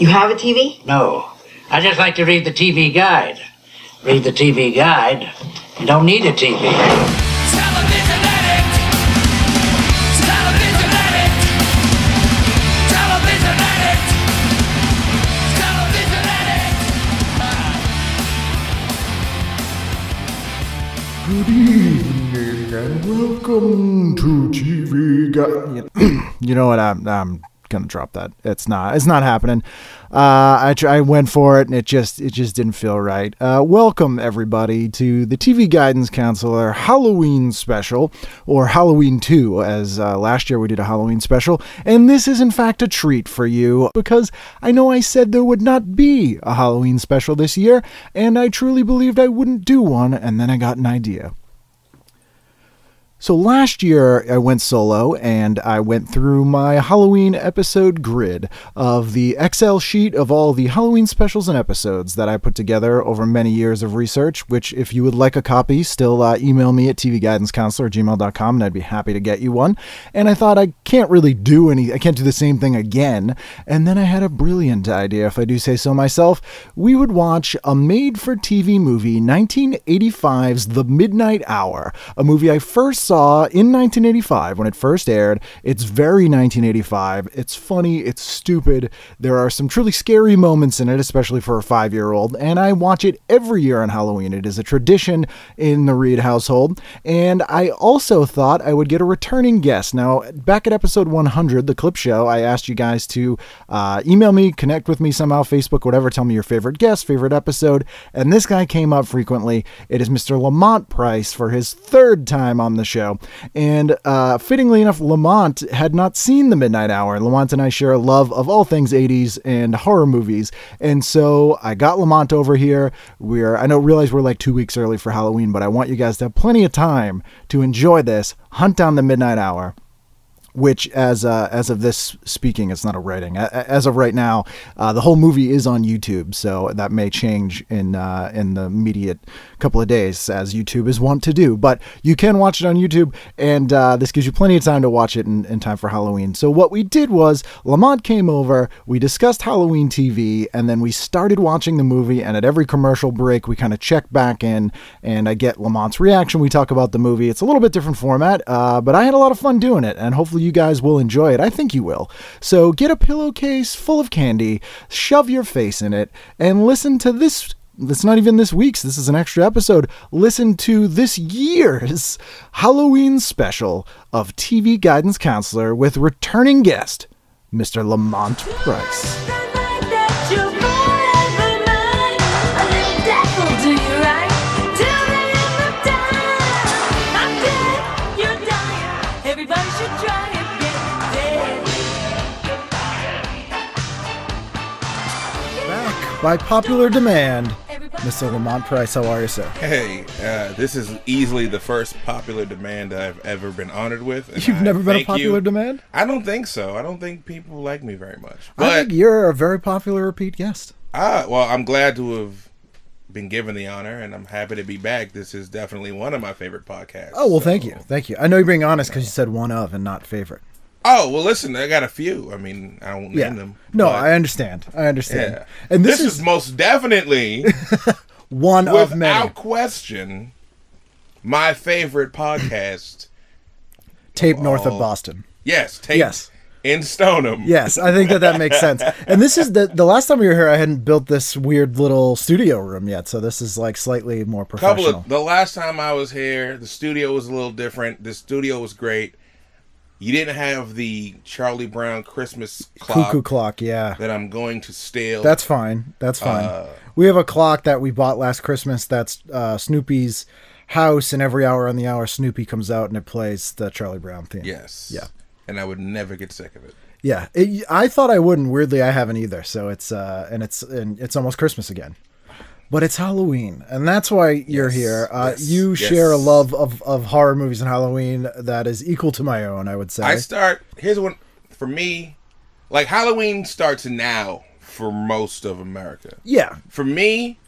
You have a TV? No. I just like to read the TV guide. Read the TV guide. You don't need a TV. Television addict. Television addict. Television addict. Television addict. Good evening and welcome to TV Guide. you know what? I'm I'm gonna drop that. It's not. It's not happening. Uh, I I went for it and it just it just didn't feel right. Uh, welcome everybody to the TV Guidance Counselor Halloween special or Halloween Two, as uh, last year we did a Halloween special, and this is in fact a treat for you because I know I said there would not be a Halloween special this year, and I truly believed I wouldn't do one, and then I got an idea. So last year I went solo and I went through my Halloween episode grid of the Excel sheet of all the Halloween specials and episodes that I put together over many years of research, which if you would like a copy, still uh, email me at tvguidancecounselor@gmail.com, and I'd be happy to get you one. And I thought I can't really do any, I can't do the same thing again. And then I had a brilliant idea, if I do say so myself. We would watch a made-for-TV movie, 1985's The Midnight Hour, a movie I first saw in 1985 when it first aired. It's very 1985. It's funny, it's stupid. There are some truly scary moments in it, especially for a five year old, and I watch it every year on Halloween. It is a tradition in the Reid household. And I also thought I would get a returning guest. Now, back at episode 100, the clip show, I asked you guys to uh, email me, connect with me somehow, Facebook, whatever, tell me your favorite guest, favorite episode. And this guy came up frequently. It is Mr. Lamont Price for his third time on the show. And uh, fittingly enough, Lamont had not seen The Midnight Hour. Lamont and I share a love of all things 80s and horror movies. And so I got Lamont over here. We're, I know, realize we're like two weeks early for Halloween, but I want you guys to have plenty of time to enjoy this. Hunt down The Midnight Hour which as uh, as of this speaking, it's not a writing. As of right now, uh, the whole movie is on YouTube, so that may change in uh, in the immediate couple of days, as YouTube is wont to do. But you can watch it on YouTube, and uh, this gives you plenty of time to watch it in, in time for Halloween. So what we did was Lamont came over, we discussed Halloween TV, and then we started watching the movie. And at every commercial break, we kind of check back in, and I get Lamont's reaction. We talk about the movie. It's a little bit different format, uh, but I had a lot of fun doing it, and hopefully you guys will enjoy it. I think you will. So get a pillowcase full of candy, shove your face in it, and listen to this. It's not even this week's. This is an extra episode. Listen to this year's Halloween special of TV Guidance Counselor with returning guest, Mr. Lamont Price. By popular demand, Mr. Lamont Price. How are you, sir? Hey, uh, this is easily the first popular demand I've ever been honored with. You've I never been a popular you. demand? I don't think so. I don't think people like me very much. I think you're a very popular repeat guest. ah, well, I'm glad to have been given the honor, and I'm happy to be back. This is definitely one of my favorite podcasts. Oh well, so- thank you, thank you. I know you're being honest because you said one of and not favorite. Oh well, listen, I got a few. I mean, I won't Yeah. name them. No, but, I understand. I understand. Yeah. And this, this, is, most definitely, one of many. without question, my favorite podcast. Tape north of Oh. Boston. Yes, take Yes. in Stoneham. Yes, I think that that makes sense. And this is the the last time we were here. I hadn't built this weird little studio room yet, so this is like slightly more couple professional. of the last time I was here, the studio was a little different. The studio was great. You didn't have the Charlie Brown Christmas clock Cuckoo clock, yeah. that I'm going to steal. That's fine. That's fine. Uh, we have a clock that we bought last Christmas. That's uh, Snoopy's house, and every hour on the hour, Snoopy comes out and it plays the Charlie Brown theme. yes. Yeah. And I would never get sick of it. Yeah, it, I thought I wouldn't. Weirdly, I haven't either. So it's uh, and it's and it's almost Christmas again. But it's Halloween, and that's why you're Yes, here. Uh, yes, you yes. share a love of, of horror movies and Halloween that is equal to my own. I would say. I start here's one for me. Like Halloween starts now for most of America. yeah, For me,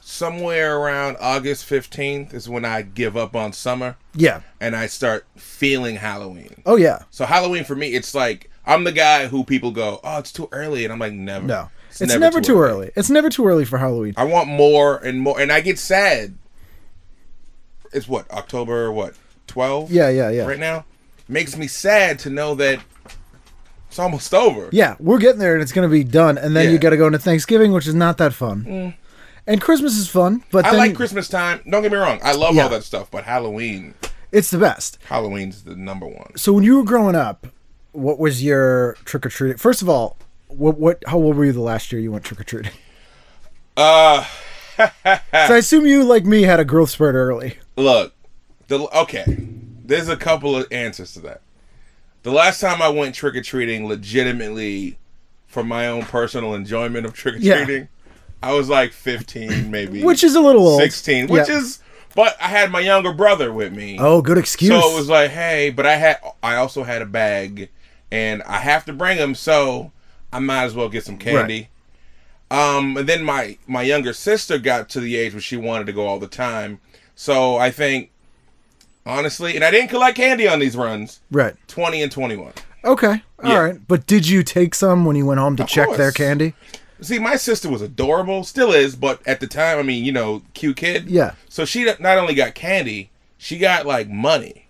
somewhere around August 15th is when I give up on summer yeah. and I start feeling Halloween. Oh yeah, So Halloween for me, it's like I'm the guy who people go, "Oh, it's too early," and I'm like, "Never." No, it's, never, too early. It's never too early for Halloween. I want more and more, and I get sad. It's what October what twelve? Yeah, yeah, yeah. Right now, makes me sad to know that it's almost over. Yeah, we're getting there, and it's going to be done, and then Yeah. you got to go into Thanksgiving, which is not that fun. Mm. And Christmas is fun, but I then like Christmas time. Don't get me wrong, I love Yeah. all that stuff, but Halloween, it's the best. Halloween's the number one. So when you were growing up, what was your trick or treating? First of all, what what how old were you the last year you went trick or treating? Uh, so I assume you, like me, had a growth spurt early. look, the okay, there's a couple of answers to that. The last time I went trick or treating, legitimately, for my own personal enjoyment of trick or treating, I was like 15, maybe, Which is a little old. 16, which Yeah. is. But I had my younger brother with me. Oh, good excuse. So it was like, hey, but I had I also had a bag and I have to bring him, so I might as well get some candy. Um, and then my my younger sister got to the age where she wanted to go all the time. So I think honestly, and I didn't collect candy on these runs, right. 20 and 21. Okay. all right. Yeah. But did you take some when you went home to Of check their candy? See, my sister was adorable, still is, but at the time, I mean, you know, cute kid. Yeah. So she not only got candy, she got like money.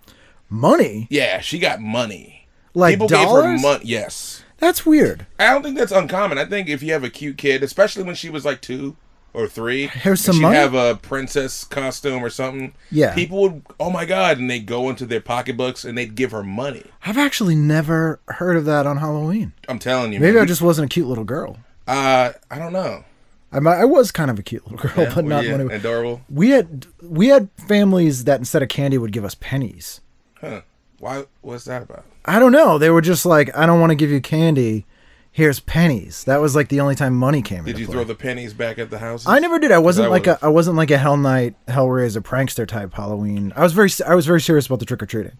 Money? Yeah, she got money. Like People gave her dollars? money. Yes. That's weird. I don't think that's uncommon. I think if you have a cute kid, especially when she was like two or three, Here's some money? have a princess costume or something. Yeah. people would, oh my god, and they'd go into their pocketbooks and they'd give her money. I've actually never heard of that on Halloween. I'm telling you, Maybe man. I just wasn't a cute little girl. uh, I don't know. I mi- I was kind of a cute little girl, but not when it, adorable. we had we had families that instead of candy would give us pennies. Huh? Why? What's that about? I don't know. They were just like, I don't want to give you candy. Here's pennies. That was like the only time money came. Did you play. throw the pennies back at the house? I never did. I wasn't I like would've. a I wasn't like a Hell Night, Hellraiser, prankster type Halloween. I was very I was very serious about the trick or treating.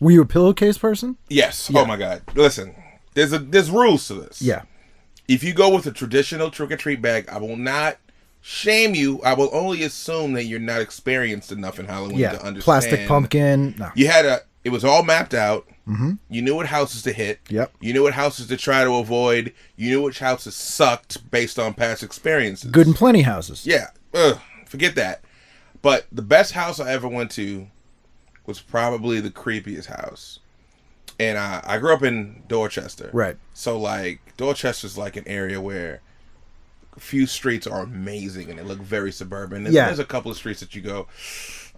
Were you a pillowcase person? Yes. Oh my god. Listen, there's a there's rules to this. Yeah. If you go with a traditional trick or treat bag, I will not shame you. I will only assume that you're not experienced enough in Halloween Yeah. to understand. Plastic pumpkin. No. You had a. It was all mapped out. Mm-hmm. You knew what houses to hit. Yep. You knew what houses to try to avoid. You knew which houses sucked based on past experiences. Good and plenty houses. Yeah. Ugh, forget that. But the best house I ever went to was probably the creepiest house. And I, I grew up in Dorchester. Right. So like Dorchester's like an area where a few streets are amazing and they look very suburban. There's, Yeah. there's a couple of streets that you go.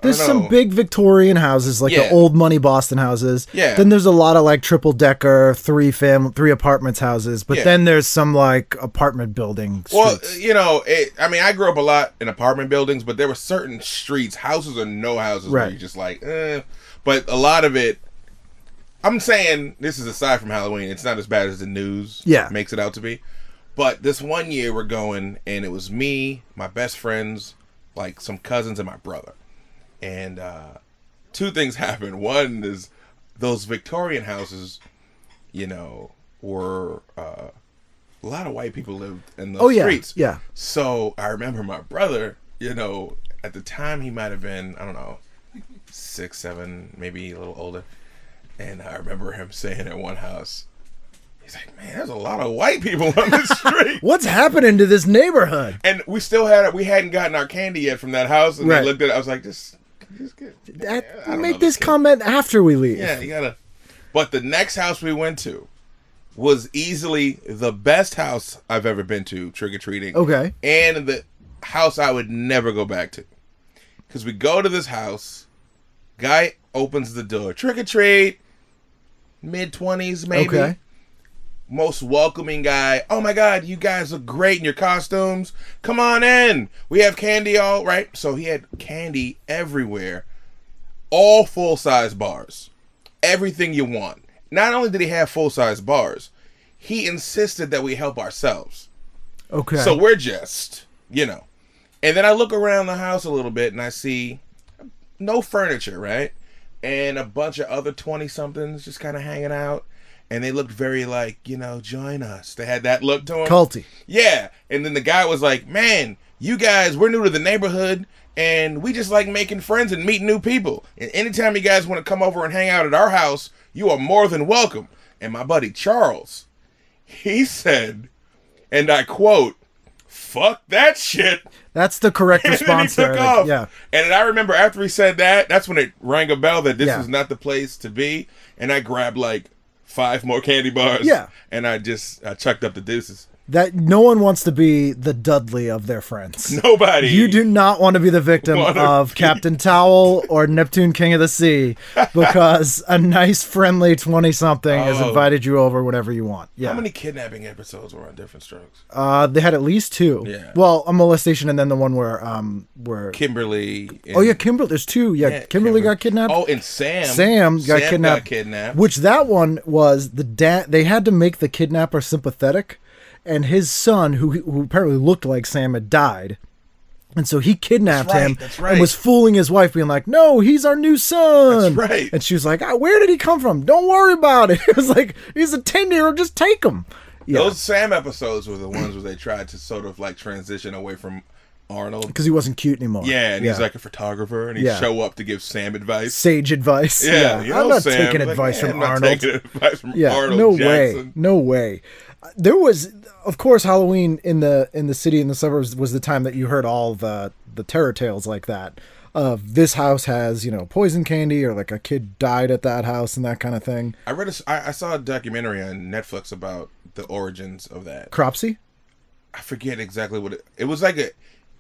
There's some big Victorian houses, like the old money Boston houses. Yeah. Then there's a lot of like triple decker, three fam, three apartments houses. But Yeah. then there's some like apartment building Well, you know, it, I mean, I grew up a lot in apartment buildings, but there were certain streets, houses or no houses, where Right. you just like, eh. But a lot of it, I'm saying this is aside from Halloween. It's not as bad as the news Yeah. makes it out to be. But this one year we're going, and it was me, my best friends, like some cousins, and my brother. And uh, two things happened. One is those Victorian houses, you know, were uh, a lot of white people lived in those oh streets. yeah. So I remember my brother, you know, at the time he might have been, I don't know, six, seven, maybe a little older. And I remember him saying at one house, he's like, man, there's a lot of white people on this street. What's happening to this neighborhood? and we still had, we hadn't gotten our candy yet from that house. And Right. they looked at it, I was like, just, just get, That, don't make this comment after we leave. Yeah, you gotta. But the next house we went to was easily the best house I've ever been to trick or treating. Okay. And the house I would never go back to. Because we go to this house, guy opens the door, trick or treat, mid 20s maybe. Okay. Most welcoming guy. Oh my God, you guys look great in your costumes. Come on in. We have candy all right. So he had candy everywhere, all full size bars, everything you want. Not only did he have full size bars, he insisted that we help ourselves. Okay. So we're just, you know. And then I look around the house a little bit and I see no furniture, right? And a bunch of other 20 somethings just kind of hanging out. And they looked very like, you know, join us. They had that look to them. culty. Yeah. And then the guy was like, man, you guys, we're new to the neighborhood and we just like making friends and meeting new people. And anytime you guys want to come over and hang out at our house, you are more than welcome. And my buddy Charles, he said, and I quote, "Fuck that shit." That's the correct And then he response took off. Yeah. And I remember after he said that, that's when it rang a bell that this Yeah. is not the place to be. And I grabbed like five more candy bars. Yeah. And I just I chucked up the deuces. That no one wants to be the Dudley of their friends. Nobody. You do not want to be the victim Wanna of be- Captain Towel or Neptune King of the Sea because a nice, friendly 20 something has Oh. invited you over whenever you want. Yeah. How many kidnapping episodes were on Diff'rent Strokes? Uh, they had at least two. Yeah. Well, a molestation and then the one where, um, where. Kimberly. and- oh, yeah, Kimberly. There's two. Yeah, Kimberly got kidnapped. Oh, and Sam. Sam got kidnapped. kidnapped. Which that one was the dad. They had to make the kidnapper sympathetic, and his son, who who apparently looked like Sam, had died, and so he kidnapped right, him that's and was fooling his wife, being like, "No, he's our new son." That's right. And she was like, ah, "Where did he come from? Don't worry about it." It was like he's a ten year old. Just take him. Yeah, Those Sam episodes were the ones where they tried to sort of like transition away from Arnold. because he wasn't cute anymore. Yeah, and he's like a photographer, and he'd Yeah. show up to give Sam advice. sage advice. Yeah, you know, I'm not Sam, taking like, advice yeah, from I'm not Arnold. taking advice from yeah Arnold no Jackson. way no way there was of course halloween in the in the city in the suburbs was the time that you heard all the the terror tales like that of this house has you know poison candy or like a kid died at that house and that kind of thing I read a I I saw a documentary on Netflix about the origins of that. Cropsey I forget exactly what it. It was like a.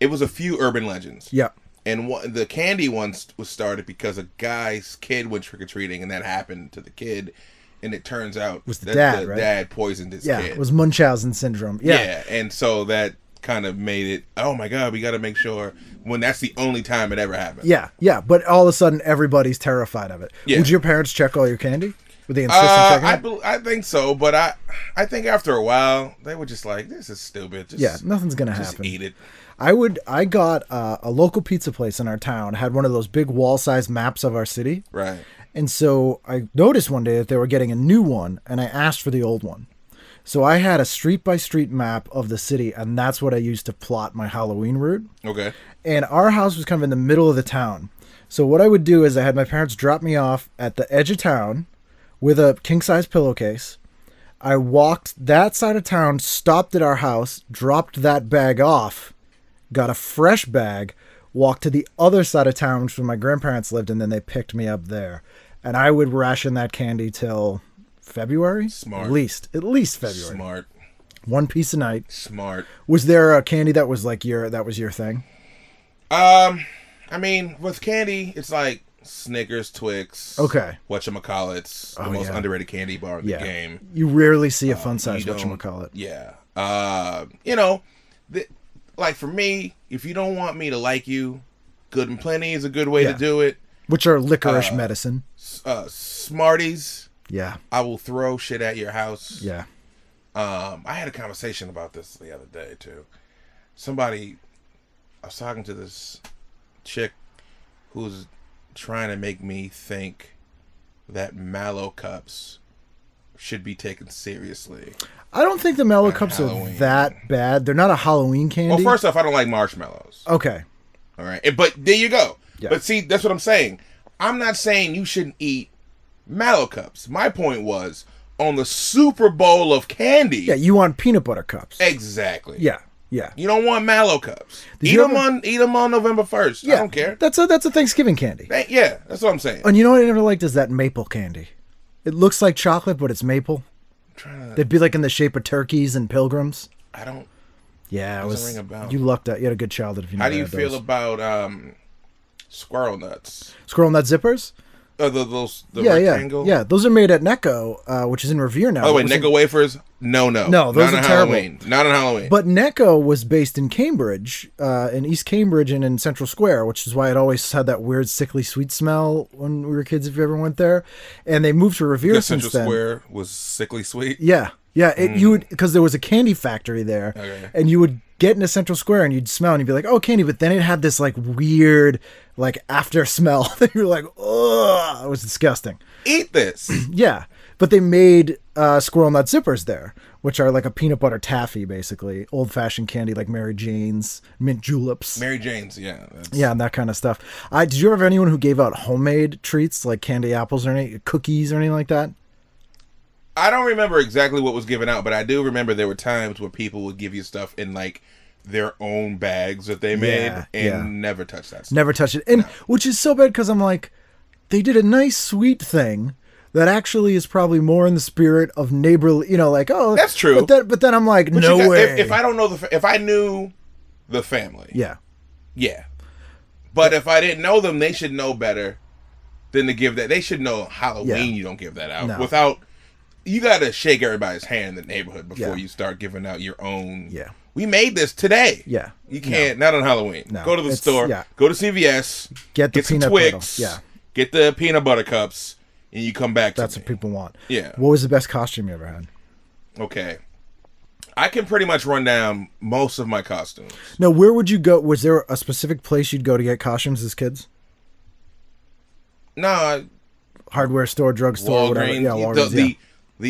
It was a few urban legends. yeah And one, the candy one was started because a guy's kid went trick or treating, and that happened to the kid. And it turns out Was the that dad, the right? dad poisoned his yeah kid. it was munchausen syndrome yeah, yeah. and so that kind of made it. Oh my god, we got to make sure when that's the only time it ever happened. yeah yeah but all of a sudden everybody's terrified of it Yeah. would your parents check all your candy would they insist on Uh, checking I, bel- I think so, but I I think after a while they were just like, this is stupid. Just, yeah nothing's gonna happen eat it. I would. I got uh, a local pizza place in our town had one of those big wall-sized maps of our city, Right. And so I noticed one day that they were getting a new one, and I asked for the old one. So I had a street-by-street map of the city, and that's what I used to plot my Halloween route. Okay. And our house was kind of in the middle of the town. So what I would do is I had my parents drop me off at the edge of town with a king-size pillowcase. I walked that side of town, stopped at our house, dropped that bag off, got a fresh bag, walked to the other side of town, which is where my grandparents lived, and then they picked me up there. And I would ration that candy till February, Smart. at least, at least February. Smart. One piece a night. Smart. Was there a candy that was like your that was your thing? Um, I mean, with candy, it's like Snickers, Twix. Okay. Whatchamacallits, the Oh, most yeah. underrated candy bar in the game. You rarely see a fun size You don't- whatchamacallit. Yeah. Uh, you know, the, like for me, if you don't want me to like you, Good and Plenty is a good way Yeah. to do it. Which are licorice Uh, medicine. Uh, Smarties, Yeah. I will throw shit at your house. Yeah. Um, I had a conversation about this the other day too. Somebody, I was talking to this chick who's trying to make me think that Mallo cups should be taken seriously. I don't think the Mallo cups Halloween. are that bad. They're not a Halloween candy. Well, first off, I don't like marshmallows. okay. All right, but there you go. Yeah. But see, that's what I'm saying. I'm not saying you shouldn't eat Mallo cups. My point was on the Super Bowl of candy. Yeah, you want peanut butter cups. exactly. Yeah. Yeah. You don't want Mallo cups. Did eat them ever- on eat them on November first. Yeah. I don't care. That's a that's a Thanksgiving candy. That- yeah, that's what I'm saying. And you know what I never liked is that maple candy. It looks like chocolate, but it's maple. I'm trying to, They'd be like in the shape of turkeys and pilgrims. I don't. Yeah, it was. ring a bell. You lucked out. You had a good childhood if you. How do you feel those. about um, squirrel nuts? squirrel nut zippers? Uh, the, those the yeah, rectangle. yeah, yeah. Those are made at Necco, uh, which is in Revere now. By the way, in- Necco wafers. No, no, No, those not are on terrible. Halloween. Not on Halloween. But Necco was based in Cambridge, uh, in East Cambridge and in Central Square, which is why it always had that weird sickly sweet smell when we were kids. If you ever went there, and they moved to Revere Because since Central then. Square was sickly sweet. Yeah, yeah. It, You would because there was a candy factory there, Okay. and you would get into Central Square and you'd smell and you'd be like, "Oh, candy," but then it had this like weird like after smell that you're like, oh, it was disgusting. Eat this. Yeah, but they made uh, squirrel nut zippers there, which are like a peanut butter taffy, basically old fashioned candy like Mary Jane's, mint juleps. Mary Jane's. Yeah. That's, yeah, and that kind of stuff. I did you ever have anyone who gave out homemade treats like candy apples or any cookies or anything like that? I don't remember exactly what was given out, but I do remember there were times where people would give you stuff in like their own bags that they made Yeah, and yeah. never touch that stuff. Never touch it. And which is so bad because I'm like, they did a nice, sweet thing that actually is probably more in the spirit of neighborly. You know, like oh, That's true. But then, but then I'm like, But no got- way. If, if I don't know the, if I knew the family, yeah, yeah. But if I didn't know them, they should know better than to give that. They should know Halloween. Yeah. You don't give that out No. without. You got to shake everybody's hand in the neighborhood before Yeah. you start giving out your own. Yeah. We made this today. Yeah. You can't. Not on Halloween. No. Go to the It's- store. yeah. Go to CVS. Get the some peanut Twix. brittle. Yeah. Get the peanut butter cups, and you come back. that's what me. people want. Yeah. What was the best costume you ever had? Okay. I can pretty much run down most of my costumes. No, where would you go? Was there a specific place you'd go to get costumes as kids? No, Hardware store, drugstore, whatever. Yeah, Walgreens. the, yeah. the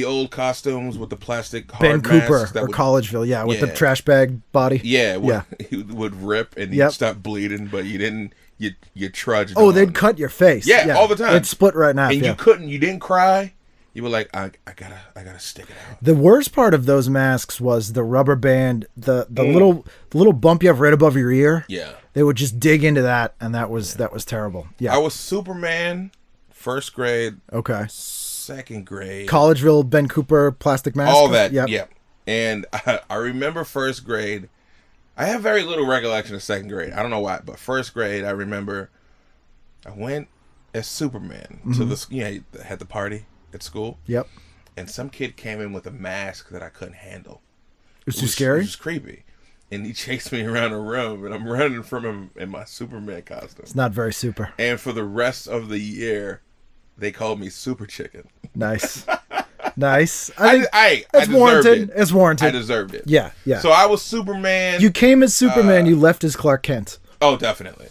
old costumes with the plastic hard Ben Cooper or would, Collegeville. Yeah, with the trash bag body. Yeah, would, Yeah. he would rip and you'd stop bleeding, but you didn't. You you trudged. Oh, on. they'd cut your face. Yeah, all the time. It'd split right now, and yeah. you couldn't. You didn't cry. You were like, I, I gotta, I gotta stick it out. The worst part of those masks was the rubber band, the the Mm. little the little bump you have right above your ear. Yeah. They would just dig into that, and that was that was terrible. Yeah. I was Superman, first grade, okay. Second grade, Collegeville, Ben Cooper, plastic mask. all that. Yep. Yeah. And I, I remember first grade. I have very little recollection of second grade. I don't know why, but first grade, I remember I went as Superman to Mm-hmm. the you know had the party at school, Yep. and some kid came in with a mask that I couldn't handle. It was It too scary. It was creepy, and he chased me around the room, and I'm running from him in my Superman costume. It's not very super. And for the rest of the year, they called me Super Chicken. Nice. nice. I I, think I, I it's deserved warranted. it. It's warranted. I deserved it. yeah. Yeah. So I was Superman. you came as Superman. Uh, you left as Clark Kent. oh, definitely.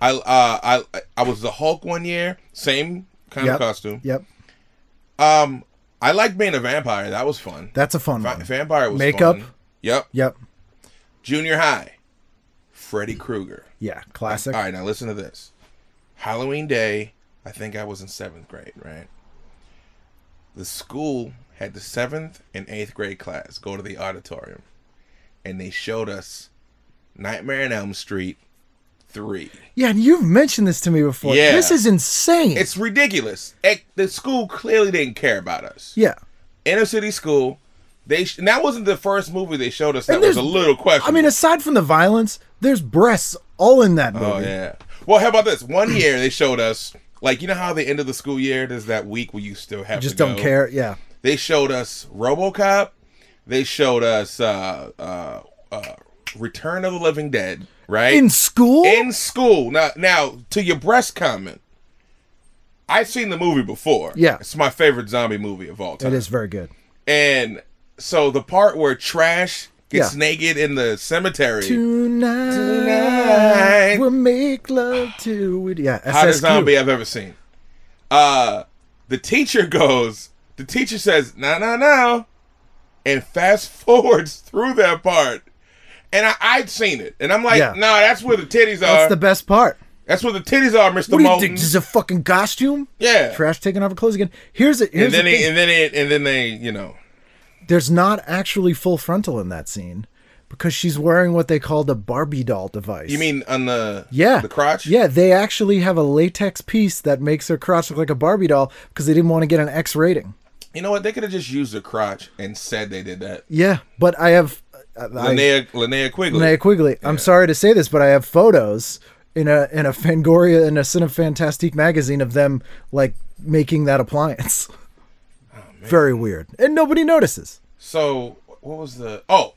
I uh I I was the Hulk one year, same kind Yep. of costume. Yep. Um, I liked being a vampire. That was fun. That's a fun Va- one. vampire was Makeup? fun. Yep. Yep. Junior high, Freddy Krueger. Yeah. Classic. All right, now listen to this. Halloween day, I think I was in seventh grade, right? The school had the seventh and eighth grade class go to the auditorium, and they showed us Nightmare on Elm Street three. Yeah, and you've mentioned this to me before. Yeah. This is insane. It's ridiculous. Eh, The school clearly didn't care about us. yeah. Inner city school. They sh- and that wasn't the first movie they showed us that was a little question. I mean, aside from the violence, there's breasts all in that movie. Oh yeah. Well, how about this? One year they showed us like you know how the end of the school year there's that week where you still have Just to don't go? care. Yeah. They showed us RoboCop. They showed us uh, uh, uh, Return of the Living Dead. Right In school? in school. Now, now to your breast comment, I've seen the movie before. Yeah. it's my favorite zombie movie of all time. it is very good. And so the part where Trash gets Yeah. naked in the cemetery. Tonight, Tonight. we'll make love to it. Yeah, hottest zombie I've ever seen. Uh, the teacher goes. The teacher says, "No, no, no," and fast forwards through that part. And I, I'd seen it, and I'm like, Yeah. "No, that's where the titties are. That's the best part. that's where the titties are, Mister What do you Moulton." think? This is a fucking costume? yeah. Trash taking off her clothes again. Here's it. Here's and then the and then it, and then they, you know, There's not actually full frontal in that scene because she's wearing what they call the Barbie doll device. you mean on the Yeah. the crotch? Yeah, they actually have a latex piece that makes her crotch look like a Barbie doll because they didn't want to get an X rating. You know what? They could have just used the crotch and said they did that. Yeah, but I have uh, I, Linnea, Linnea Quigley. Linnea Quigley. I'm sorry to say this, but I have photos in a in a Fangoria in a Cinefantastique magazine of them like making that appliance. Oh, Very weird, and nobody notices. So what was the? Oh,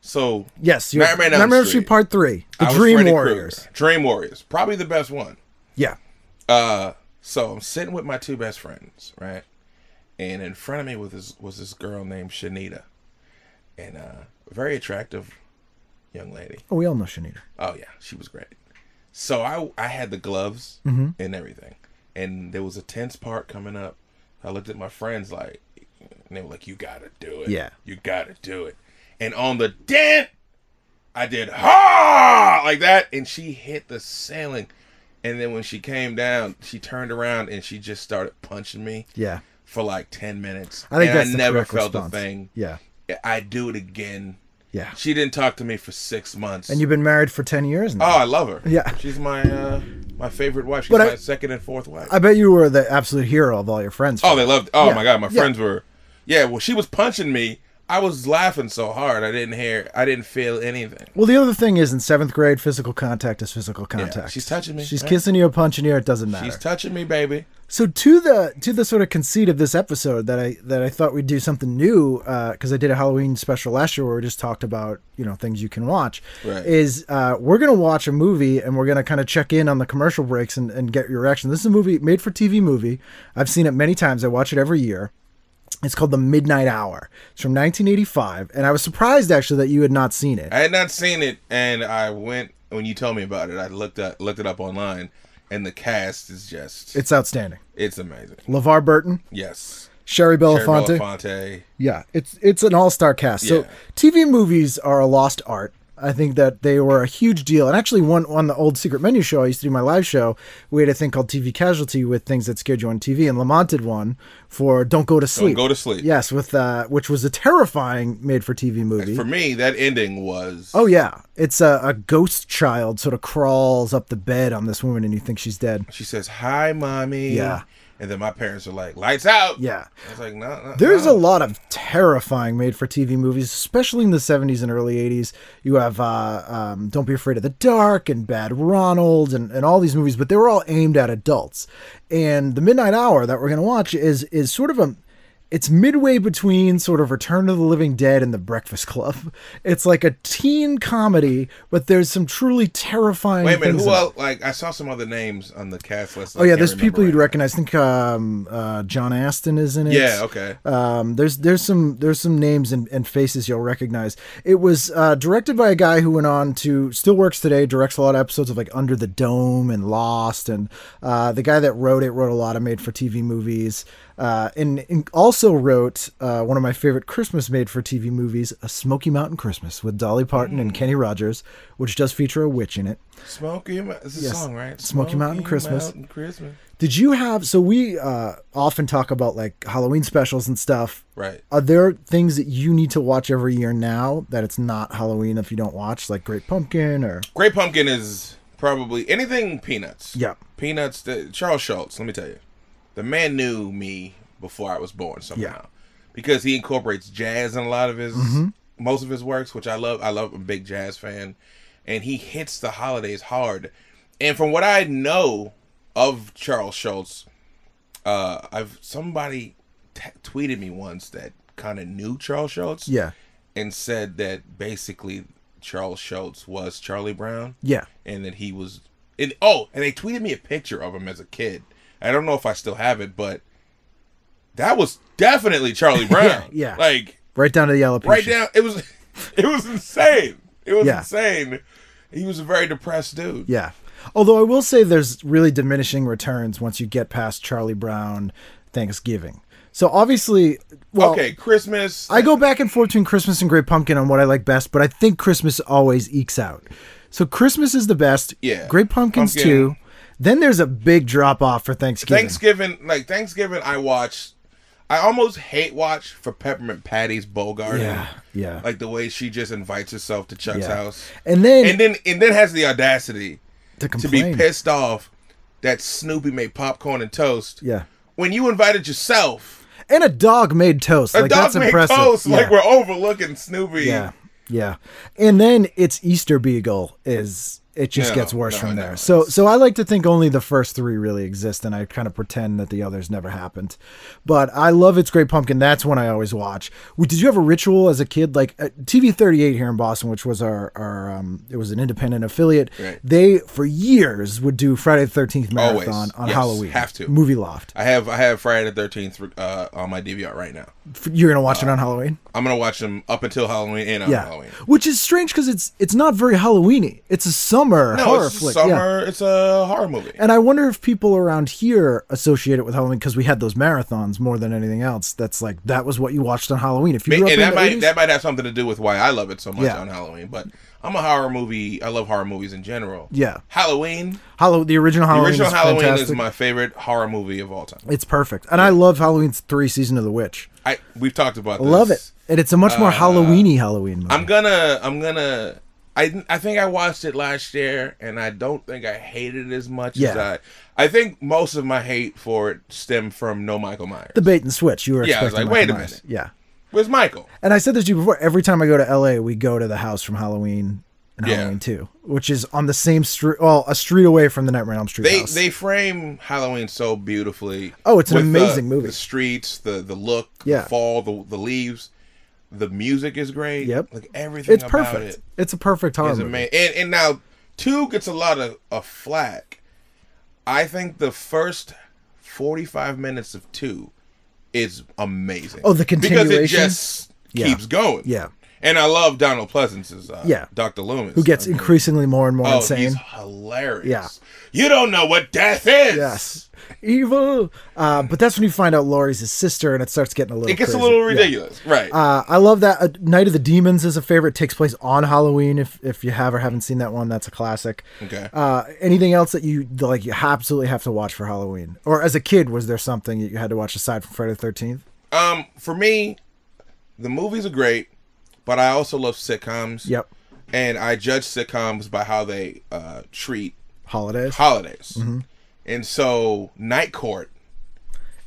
so Yes, Nightmare Elm Nightmare Street. Street Part Three, The I Dream Warriors. Krueger. Dream Warriors, probably the best one. Yeah, Uh, so I'm sitting with my two best friends, right? And in front of me was this was this girl named Shanita, and uh, very attractive young lady. oh, we all know Shanita. Oh yeah, she was great. So I I had the gloves Mm-hmm. and everything, and there was a tense part coming up. I looked at my friends like, and they were like, "You gotta do it. Yeah. you gotta do it." And on the dent, I did ha like that, and she hit the ceiling. And then when she came down, she turned around and she just started punching me Yeah, for like ten minutes. I think and that's I never felt response. a thing. Yeah, I'd do it again. Yeah. She didn't talk to me for six months. And you've been married for ten years oh. I love her. Yeah. she's my uh, my favorite wife. She's But I- my second and fourth wife. I bet you were the absolute hero of all your friends. oh, they loved. Oh Yeah. my god, my Yeah. friends were. Yeah, well, she was punching me. I was laughing so hard. I didn't hear. I didn't feel anything. Well, the other thing is in seventh grade, physical contact is physical contact. she's touching me. She's Yeah. kissing you or punching you. It doesn't matter. She's touching me, baby. So to the to the sort of conceit of this episode that I that I thought we'd do something new because I did a Halloween special last year where we just talked about you know things you can watch. Right. Is uh, we're gonna watch a movie and we're gonna kind of check in on the commercial breaks and, and get your reaction. This is a movie made for TV movie. I've seen it many times. I watch it every year. It's called The Midnight Hour. It's from 1985, and I was surprised actually that you had not seen it. I had not seen it, and I went when you told me about it. I looked up looked it up online, and the cast is just It's outstanding. it's amazing. LeVar Burton, Yes, Shari Shari Belafonte. Belafonte. Yeah, it's it's an all-star cast. So TV movies are a lost art. I think that they were a huge deal. And actually, one on the old Secret Menu show, I used to do my live show. We had a thing called TV Casualty with things that scared you on TV, and Lamont did one for Don't Go to Sleep. Don't Go to sleep. Yes, with uh, which was a terrifying made-for-TV movie. For me, that ending was oh yeah, it's a, a ghost child sort of crawls up the bed on this woman, and you think she's dead. she says, "Hi, mommy." Yeah. And then my parents are like, "Lights out." Yeah. I was like, "No, no." There's no. a lot of terrifying made for TV movies, especially in the 70s and early 80s. You have uh, um, Don't Be Afraid of the Dark and Bad Ronald and, and all these movies, but they were all aimed at adults. And the Midnight Hour that we're going to watch is is sort of a it's midway between sort of Return of the Living Dead and The Breakfast Club. It's like a teen comedy, but there's some truly terrifying. Wait a minute. Who else? Like, I saw some other names on the cast list. Oh yeah, there's people you'd recognize. I think um, uh, John Aston is in it. Yeah. Okay. Um, there's there's some there's some names and, and faces you'll recognize. It was uh, directed by a guy who went on to still works today, directs a lot of episodes of like Under the Dome and Lost, and uh, the guy that wrote it wrote a lot of made for TV movies, uh, and, and also wrote uh, one of my favorite Christmas made for TV movies, A Smoky Mountain Christmas with Dolly Parton and Kenny Rogers, which does feature a witch in it. Smoky. It's a Yes. song, right? Smoky Mountain Christmas. Mountain Christmas. Did you have so we uh, often talk about like Halloween specials and stuff. Right. Are there things that you need to watch every year now that it's not Halloween if you don't watch, like Great Pumpkin or Great Pumpkin is probably anything Peanuts. Yeah. Peanuts. The, Charles Schulz. Let me tell you, the man knew me before I was born somehow, Yeah. because he incorporates jazz in a lot of his Mm-hmm. most of his works, which I love. I love. I'm a big jazz fan, and he hits the holidays hard. And from what I know of Charles Schulz, uh, I've somebody t- tweeted me once that kind of knew Charles Schulz yeah, and said that basically Charles Schulz was Charlie Brown yeah, and that he was and oh and they tweeted me a picture of him as a kid i don't know if i still have it but that was definitely charlie brown yeah. yeah, like right down to the alopecia. right down it was it was insane it was Yeah. insane he was a very depressed dude Yeah. Although I will say there's really diminishing returns once you get past Charlie Brown Thanksgiving. So obviously, well, okay christmas I go back and forth between Christmas and Great Pumpkin on what I like best, but I think Christmas always ekes out. So Christmas is the best. Yeah. Great Pumpkins Pumpkin. too. Then there's a big drop off for Thanksgiving. thanksgiving like thanksgiving i watched i almost hate watch for peppermint patty's Bogart. Yeah, yeah. like the way she just invites herself to chuck's Yeah. house and then and then and then has the audacity to to be pissed off that Snoopy made popcorn and toast Yeah. when you invited yourself. And a dog made toast. A like dog that's made impressive. toast. yeah. Like we're overlooking Snoopy. yeah. Yeah. And then it's Easter Beagle is it just No, gets worse no, from no, there. So so I like to think only the first three really exist and I kind of pretend that the others never happened. But I love It's Great Pumpkin. That's one I always watch. Did you have a ritual as a kid like uh, TV 38 here in Boston which was our our um it was an independent affiliate. Right. They for years would do Friday the 13th Always. marathon on Yes, Halloween. have to. Movie Loft. I have I have Friday the Thirteenth uh, on my DVR right now. You're going to watch it on Halloween? I'm gonna watch them up until Halloween and on Yeah, Halloween. which is strange because it's it's not very Halloweeny. It's a summer No, horror it's flick. Yeah. summer. It's a horror movie. And I wonder if people around here associate it with Halloween because we had those marathons more than anything else. That's like that was what you watched on Halloween. If you and that might 80s, that might have something to do with why I love it so much Yeah. on Halloween. But I'm a horror movie. I love horror movies in general. Yeah. Halloween. Hallow- the original Halloween. The Halloween original is Halloween fantastic. is my favorite horror movie of all time. It's perfect, and I love Halloween three: Season of the Witch. I we've talked about. I This. love it, and it's a much more Halloweeny Halloween movie. Uh, I'm gonna. I'm gonna. I I think I watched it last year, and I don't think I hated it as much as I. I think most of my hate for it stemmed from No Michael Myers. the bait and switch. You were Yeah, I was expecting like, wait a Myers. minute. Yeah, Where's Michael? and I said this to you before. Every time I go to LA, we go to the house from Halloween and Yeah. Halloween Two, which is on the same street. Well, a street away from the Nightmare on Elm Street They house. they frame Halloween so beautifully. Oh, it's an with the- amazing movie. The streets, the the look, Yeah. the fall, the the leaves, the music is great. Yep. like everything. it's about perfect. It It's a perfect horror movie. amazing. And and now two gets a lot of, of flack. I think the first forty five minutes of two is amazing. Oh, the continuation because it just Yeah. keeps going. Yeah. And I love Donald Pleasence's uh, Yeah. Doctor Loomis, Who gets I mean, increasingly more and more Oh, insane. he's hilarious. Yeah. You don't know what death is. Yes. Evil. Uh, but that's when you find out Laurie's his sister, and it starts getting a little. It gets crazy. a little Yeah. ridiculous. Right. Uh, I love that. Uh, Night of the Demons is a favorite. Takes place on Halloween. If if you have or haven't seen that one, that's a classic. Okay. Uh, anything else that you like? You absolutely have to watch for Halloween. Or as a kid, was there something that you had to watch aside from Friday the Thirteenth? um, for me, the movies are great, but I also love sitcoms. Yep. And I judge sitcoms by how they uh, treat Holidays holidays. Mm-hmm. And so, Night Court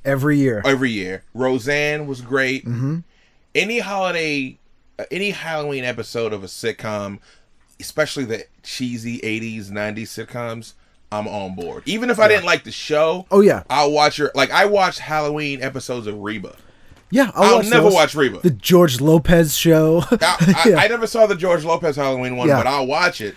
every year. every year. Roseanne was great. Mm-hmm. Any holiday, uh, any Halloween episode of a sitcom, especially the cheesy '80s, '90s sitcoms, I'm on board. Even if I didn't like the show, Oh, yeah. I'll watch your like I watched Halloween episodes of Reba. Yeah, I'll, I'll never those. watch Reba. The George Lopez show. I, I, Yeah. I never saw the George Lopez Halloween one, Yeah. but I'll watch it.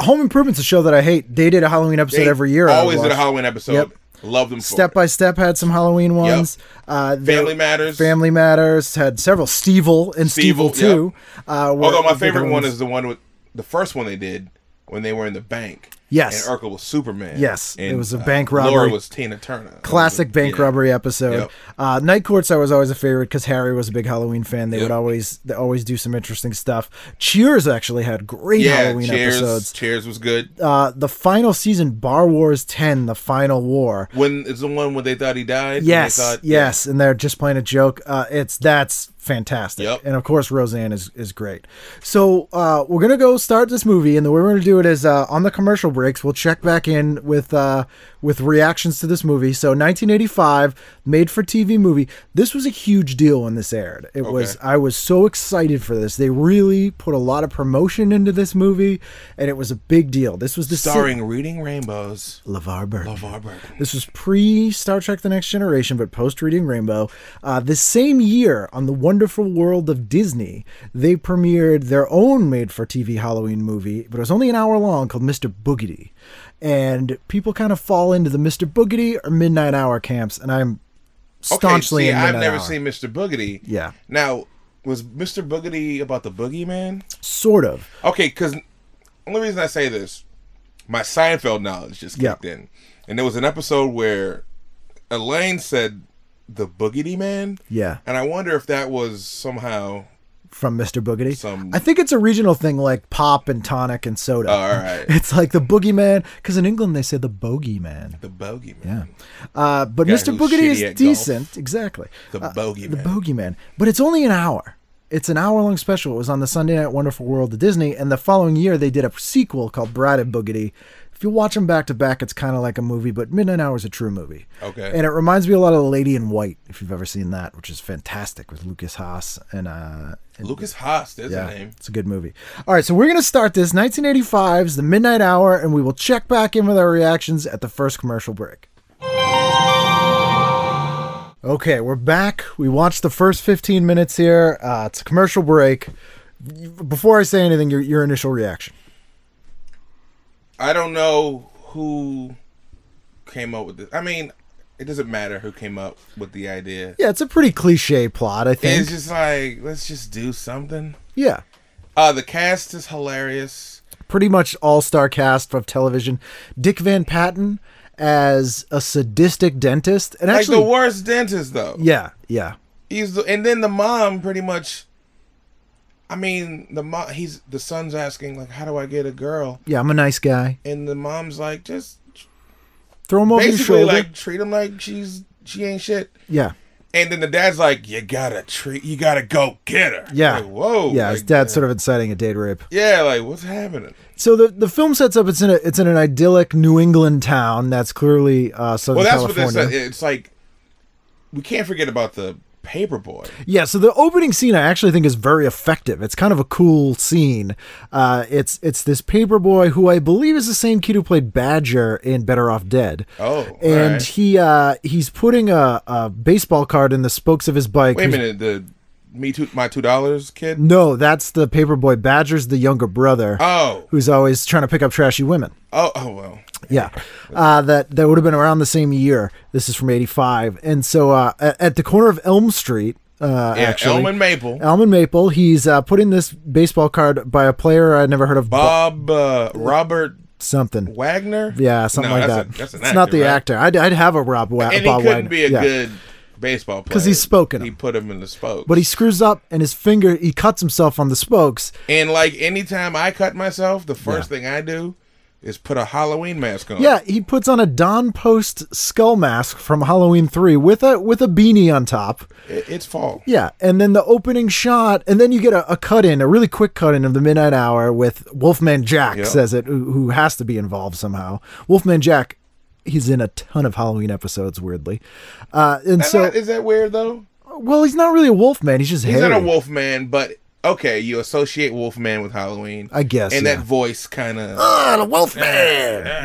Home Improvement's a show that I hate. They did a Halloween episode They every year. I always did a. Halloween episode. Yep. Love them. for Step it. by Step had some Halloween ones. Uh, Family Matters. Family Matters had several. Stevel and Stevel, too. Uh, Although my favorite one is the one with the first one they did when they were in the bank. Yes. And Urkel was Superman. Yes, And, it was a uh, bank Laura robbery. was Tina Turner. classic bank Yeah. robbery episode. Yep. Uh, Night Courts I was always a favorite because Harry was a big Halloween fan. They Yep. would always they always do some interesting stuff. Cheers actually had great Yeah, Halloween Cheers. episodes. Cheers was good. Uh, the final season, Bar Wars Ten, the final war. When it's the one when they thought he died. Yes, thought- yes, and they're just playing a joke. Uh, it's that's fantastic, Yep. and of course Roseanne is is great. So uh, we're gonna go start this movie, and the way we're gonna do it is uh, on the commercial breaks. We'll check back in with uh, with reactions to this movie. So 1985, made for TV movie. This was a huge deal when this aired. It was I was so excited for this. They really put a lot of promotion into this movie, and it was a big deal. This was the Starring Reading Rainbows. LeVar Burton. LeVar Burton. This was pre Star Trek The Next Generation, but post Reading Rainbow. Uh, the same year, on the Wonderful World of Disney, they premiered their own made for TV Halloween movie, but it was only an hour long called Mr. Boogedy. And people kind of fall into the Mr. Boogedy or Midnight Hour camps, and I'm staunchly okay, see, I've never Hour. seen Mr. Boogedy. Yeah. Now, was Mr. Boogedy about the boogeyman? Sort of. Okay, because only reason I say this, my Seinfeld knowledge just Yeah. kicked in, and there was an episode where Elaine said the boogedy man, Yeah. and I wonder if that was somehow. From Mr. Boogedy. Some- I think it's a regional thing like pop and tonic and soda. All right. It's like the boogeyman, because in England they say the bogeyman. The bogeyman. Yeah. Uh, but Mr. Boogedy is at golf. decent. Exactly. The Uh, bogeyman. The Bogeyman. But it's only an hour. It's an hour long special. It was on the Sunday Night Wonderful World of Disney. And the following year, they did a sequel called Bride of Boogedy. If you watch them back to back, it's kind of like a movie, but Midnight Hour is a true movie. Okay. And it reminds me a lot of The Lady in White, if you've ever seen that, which is fantastic with Lukas Haas and uh, and Lukas Haas, there's yeah, a name. it's a good movie. All right, so we're going to start this 1985's The Midnight Hour, and we will check back in with our reactions at the first commercial break. Okay, we're back. We watched the first 15 minutes here. Uh, it's a commercial break. Before I say anything, your, your initial reaction. I don't know who came up with this. I mean, It doesn't matter who came up with the idea. Yeah, it's a pretty cliche plot, I think. It's just like let's just do something. yeah. Uh, the cast is hilarious. Pretty much all star cast of television. Dick Van Patten as a sadistic dentist. And Like actually the worst dentist though. Yeah, yeah. He's the, and then the mom pretty much. I mean, the mom. He's the son's asking like, "How do I get a girl?" Yeah, I'm a nice guy. And the mom's like, "Just Throw him over your shoulder. like treat him like she's she ain't shit." yeah. And then the dad's like, "You gotta treat. You gotta go get her." Yeah. Like, whoa. Yeah, his dad's sort of inciting a date rape. Yeah, like what's happening? So the the film sets up it's in a it's in an idyllic New England town that's clearly uh Southern Well, that's California. what this. It's like we can't forget about the paper boy. Yeah, so the opening scene I actually think is very effective. It's kind of a cool scene. Uh, it's it's this Paperboy who I believe is the same kid who played Badger in Better Off Dead. Oh, and alright. he uh, he's putting a, a baseball card in the spokes of his bike. Wait a minute, the me too, my two dollars kid. No, that's the Paperboy. Badger's the younger brother Oh, who's always trying to pick up trashy women. oh, oh well. Yeah, uh, that that would have been around the same year. This is from '85, and so uh, at, at the corner of Elm Street, uh, Yeah, actually, Elman Maple, Almond Maple. He's uh, putting this baseball card by a player I'd never heard of. Bob uh, Robert something. Wagner. Yeah, something No, like that. a- that's it's not the right? actor. I'd, I'd have a Rob Wa- and he Bob couldn't Wagner. be a Yeah. good baseball player 'Cause he's spoken He put him in the spokes. But he screws up and his finger, he cuts himself on the spokes. and like anytime I cut myself, the first thing I do is put a Halloween mask on. Yeah, he puts on a Don Post skull mask from Halloween 3 with a with a beanie on top. It- it's fall. Yeah, and then the opening shot, and then you get a, a cut in, a really quick cut in of the Midnight Hour with Wolfman Jack Yeah. says it, who, who has to be involved somehow. Wolfman Jack, he's in a ton of Halloween episodes, weirdly, uh, and Is so that- is that weird though? well, he's not really a Wolfman. He's just He's hairy. not a wolf man, but okay, you associate Wolfman with Halloween. I guess, And yeah. that voice kind of. Ah, the Wolfman.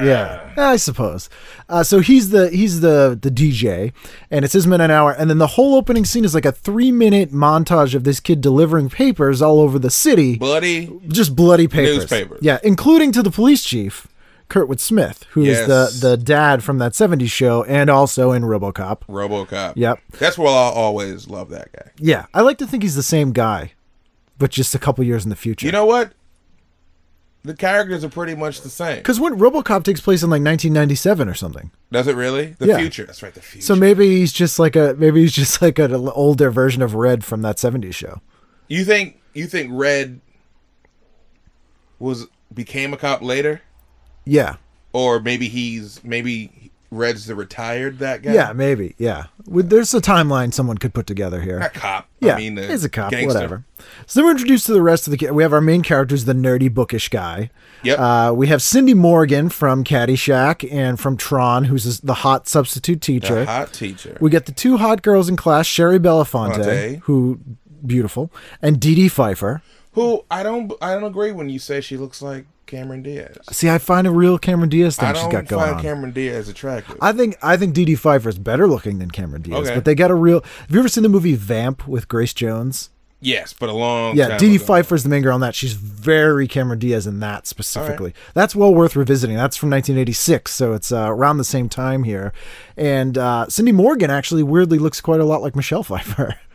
Yeah, I suppose. Uh, so he's the he's the the DJ, and it's his minute hour, and then the whole opening scene is like a three minute montage of this kid delivering papers all over the city. Buddy, just bloody papers. Newspapers. Yeah, including to the police chief, Kurtwood Smith, who is Yes. the the dad from that 70s show and also in RoboCop. RoboCop. Yep. That's why I'll always love that guy. Yeah, I like to think he's the same guy, but just a couple years in the future. You know what? The characters are pretty much the same. because when RoboCop takes place in like 1997 or something, Does it really? The Yeah. future. That's right. The future. so maybe he's just like a maybe he's just like an older version of Red from that 70s show. you think you think Red was became a cop later, Yeah, or maybe he's maybe Red's the retired that guy? yeah, maybe, yeah. With, there's a timeline someone could put together here. A cop. Yeah, I mean, he's a cop, gangster. whatever. So then we're introduced to the rest of the. We have our main characters, the nerdy, bookish guy. Yep. Uh, we have Cindy Morgan from Caddyshack and from Tron, who's the hot substitute teacher. The hot teacher. We get the two hot girls in class, Shari Belafonte, Fonte. who beautiful, and Dee Dee Pfeiffer. Who I don't I don't agree when you say she looks like Cameron Diaz. See, I find a real Cameron Diaz thing I she's got going find on. Cameron Diaz attractive. I think I think Dee Dee Pfeiffer is better looking than Cameron Diaz, Okay. but they got a real. Have you ever seen the movie Vamp with Grace Jones? yes, but a long Yeah, Dee ago. Pfeiffer's the main girl on that. She's very Cameron Diaz in that specifically. That's well worth revisiting. That's from 1986, so it's uh, around the same time here. And uh, Cindy Morgan actually weirdly looks quite a lot like Michelle Pfeiffer.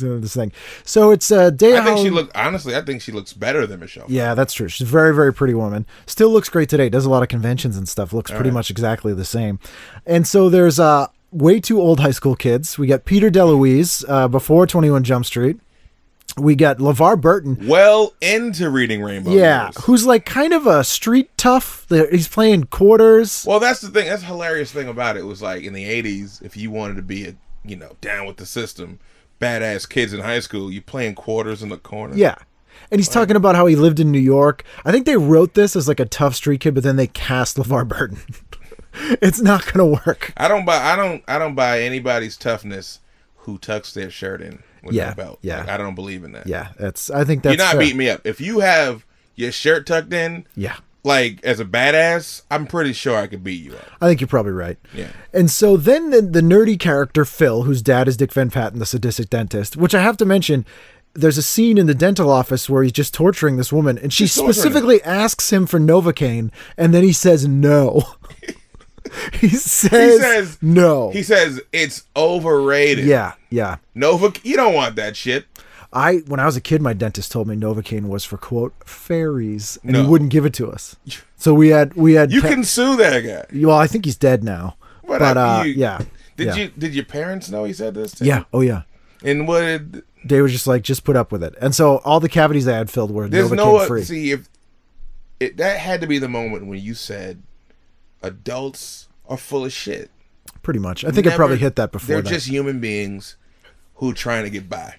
Who's in this thing? So it's a uh, day. I think she Halloween- look honestly. I think she looks better than Michelle. Yeah, that's true. She's a very, very pretty woman. Still looks great today. Does a lot of conventions and stuff. Looks pretty much exactly the same. And so there's uh way too old high school kids. We got Peter DeLuise uh, before 21 Jump Street. We got LeVar Burton. Well into reading Rainbow. Yeah, who's like kind of a street tough. He's playing quarters. Well, that's the thing. That's the hilarious thing about it. Was like in the '80s, if you wanted to be a you know down with the system, badass kids in high school, you playing quarters in the corner. Yeah. And he's talking about how he lived in New York. I think they wrote this as like a tough street kid, but then they cast LeVar Burton. it's not going to work. I don't buy. I don't. I don't buy anybody's toughness who tucks their shirt in with Yeah, no belt. yeah. Like, I don't believe in that. Yeah, that's. I think that's. You're not fair. beating me up if you have your shirt tucked in. Yeah. Like as a badass, I'm pretty sure I could beat you up. I think you're probably right. Yeah. And so then the, the nerdy character Phil, whose dad is Dick Van Patten, the sadistic dentist, which I have to mention, there's a scene in the dental office where he's just torturing this woman, and she torturing specifically asks him for Novocaine, and then he says no. he says, He says no. He says it's overrated. yeah, yeah. Nova, you don't want that shit. I when I was a kid, my dentist told me Novocaine was for quote fairies, and No. he wouldn't give it to us. So we had we had. You can sue that guy. Well, I think he's dead now. What but uh, you- yeah. Did yeah. you? Did your parents know he said this? to Yeah. Oh yeah. And what? Did, They were just like, just put up with it, and so all the cavities I had filled were there's Novocaine no. free. See if it that had to be the moment when you said adults are full of shit. Pretty much. I think I probably hit that before. They're that. just human beings who are trying to get by.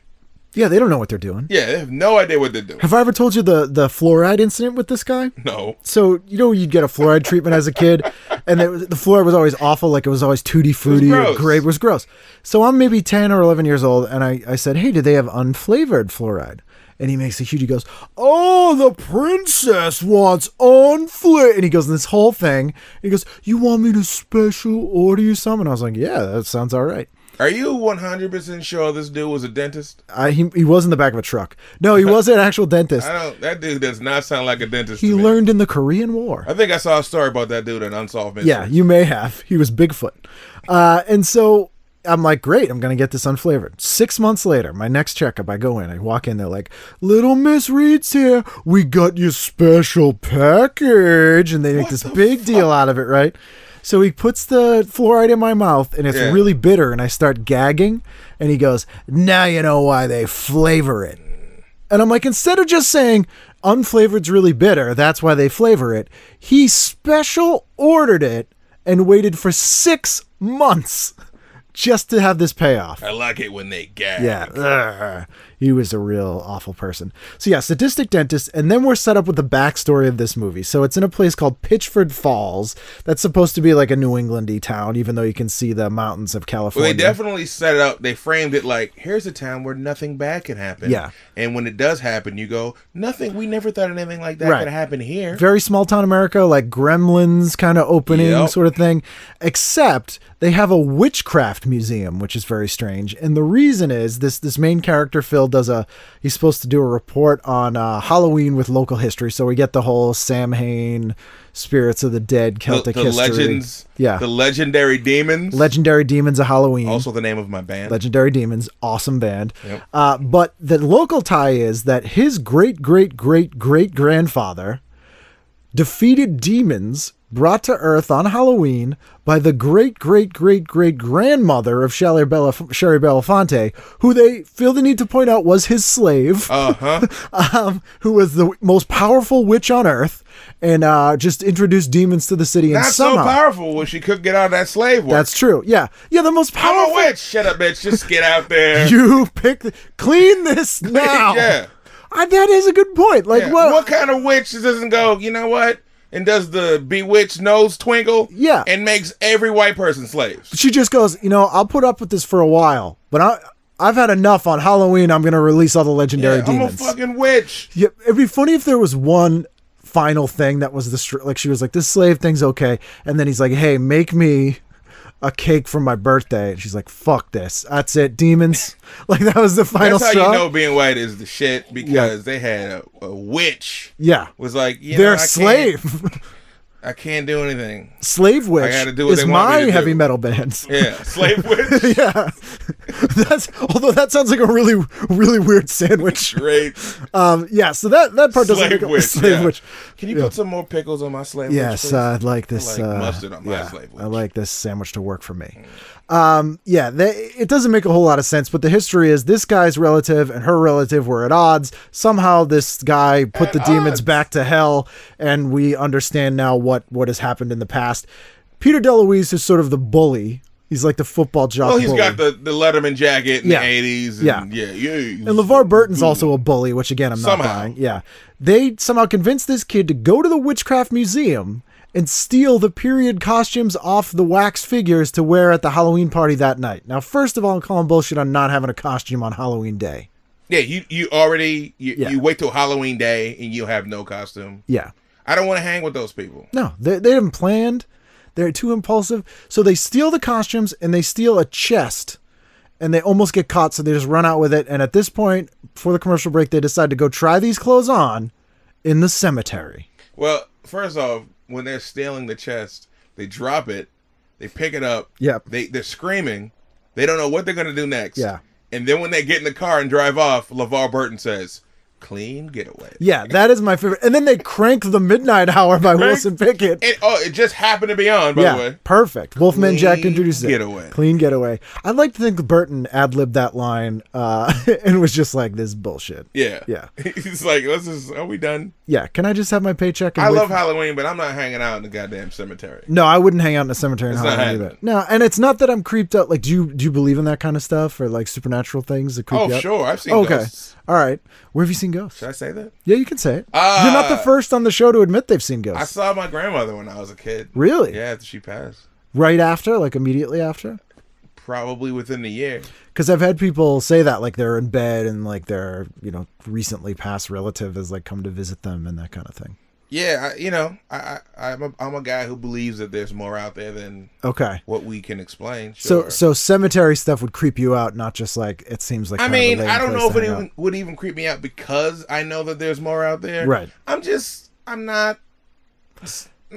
Yeah, they don't know what they're doing. Yeah, they have no idea what they're doing. Have I ever told you the the fluoride incident with this guy? No. So you know you'd get a fluoride treatment as a kid, and it was, the fluoride was always awful. Like it was always tutti frutti or grape. It was gross. So I'm maybe ten or eleven years old, and I I said, "Hey, do they have unflavored fluoride?" And he makes a huge. He goes, "Oh, the princess wants unflavored." And he goes this whole thing. And he goes, "You want me to special order you some?" And I was like, "Yeah, that sounds all right." Are you 100% sure this dude was a dentist? I, he he was in the back of a truck. No, he wasn't an actual dentist. I don't. That dude does not sound like a dentist. He to me. learned in the Korean War. I think I saw a story about that dude in Unsolved Mysteries. Yeah, you may have. He was Bigfoot. Uh, and so I'm like, great, I'm going to get this unflavored. Six months later, my next checkup, I go in, I walk in, they're like, Little Miss Reid's here. We got you special package. And they make this big deal out of it, right? So he puts the fluoride in my mouth and it's Yeah. really bitter, and I start gagging. And he goes, Now you know why they flavor it. And I'm like, instead of just saying unflavored's really bitter, that's why they flavor it, he special ordered it and waited for six months just to have this payoff. I like it when they gag. Yeah. Ugh. He was a real awful person. So yeah, sadistic dentist, and then we're set up with the backstory of this movie. So it's in a place called Pitchford Falls. That's supposed to be like a New Englandy town, even though you can see the mountains of Well, California. they definitely set it up. They framed it like, here's a town where nothing bad can happen. Yeah. And when it does happen, you go, nothing. We never thought anything like that Right. could happen here. very small town America, like Gremlins kind of opening Yep. sort of thing. Except they have a witchcraft museum, which is very strange. And the reason is this: this main character Phil does a he's supposed to do a report on uh, Halloween with local history. So we get the whole Sam Samhain, spirits of the dead, the, Celtic the history, legends. yeah, The legendary demons. legendary demons of Halloween. also the name of my band. Legendary Demons, awesome band. Yep. Uh, but the local tie is that his great great great great grandfather defeated demons brought to Earth on Halloween by the great great great great grandmother of Shari, Belaf- Shari Belafonte, who they feel the need to point out was his slave, uh huh. um, who was the most powerful witch on Earth, and uh, just introduced demons to the city. Not and so powerful when she couldn't get out of that slave work. That's true. Yeah, yeah, the most I'm powerful. a witch. Shut up, bitch. Just get out there. You pick the, clean this now. Yeah. Uh, that is a good point. Like Yeah. what? What kind of witch doesn't go, you know what? And does the bewitched nose twinkle? Yeah. And makes every white person slaves. She just goes, you know, I'll put up with this for a while, but I, I've had enough. On Halloween, I'm gonna release all the legendary Yeah, I'm a demons. fucking witch. Yeah, it'd be funny if there was one final thing that was the str- like she was like this slave thing's okay, and then he's like, hey, make me a cake for my birthday, and she's like, fuck this, that's it, demons. like that was the final That's how straw. you know being white is the shit because they had a, a witch yeah, was like, you know, their can't- slave, I can't do anything. slave witch gotta do what is they want me my to do. heavy metal band. Yeah, slave witch. yeah, that's although that sounds like a really really weird sandwich. Great. Um, yeah, so that that part doesn't Slave make witch. slave yeah. witch. Can you Yeah. put some more pickles on my slave Yes, witch? uh. I'd like this. like uh, mustard on my yeah, slave I like this sandwich to work for me. Um, yeah, they, it doesn't make a whole lot of sense, but the history is this guy's relative and her relative were at odds. Somehow, this guy put At the demons back to hell, and we understand now what what has happened in the past. Peter DeLuise is sort of the bully. He's like the football jock. Well, he's bully. got the, the Letterman jacket in Yeah. the eighties. Yeah. yeah, yeah. And LeVar Burton's also a bully, which again I'm not Somehow. buying. Yeah. They somehow convinced this kid to go to the Witchcraft Museum and steal the period costumes off the wax figures to wear at the Halloween party that night. Now, first of all, I'm calling bullshit on not having a costume on Halloween day. Yeah, you you already you, Yeah. you wait till Halloween day and you have no costume. Yeah. I don't want to hang with those people. No, they, they haven't planned. They're too impulsive. So they steal the costumes and they steal a chest and they almost get caught. So they just run out with it. And at this point, before the commercial break, they decide to go try these clothes on in the cemetery. Well, first off, when they're stealing the chest, they drop it They pick it up. Yep. They they're screaming. They don't know what they're gonna do next. Yeah. And then when they get in the car and drive off, LeVar Burton says, "Clean getaway." Yeah, that is my favorite. And then they crank the Midnight Hour by Wilson Pickett. It, oh, it just happened to be on, by yeah, the way. perfect. Wolfman Jack Clean introduced it. getaway. Clean getaway. I'd like to think Burton ad libbed that line uh, and was just like, "This is bullshit." Yeah. Yeah. He's like, "Let's just. Are we done?" Yeah, can I just have my paycheck? And I love for- Halloween, but I'm not hanging out in the goddamn cemetery. No, I wouldn't hang out in a cemetery in Halloween either. No, and it's not that I'm creeped out. Like, do you do you believe in that kind of stuff or like supernatural things that creep Oh, you out? sure. I've seen okay. ghosts. All right. Where have you seen ghosts? Should I say that? Yeah, you can say it. Uh, You're not the first on the show to admit they've seen ghosts. I saw my grandmother when I was a kid. really? Yeah, after she passed. Right after, like immediately after? Probably within the year. Because I've had people say that, like they're in bed and like their, you know, recently passed relative has like come to visit them and that kind of thing. Yeah, I, you know, I, I I'm a I'm a guy who believes that there's more out there than Okay. what we can explain. So Sure. so cemetery stuff would creep you out, not just like it seems like. I kind of a mean, I don't know if it even would even creep me out because I know that there's more out there. Right. I'm just I'm not. I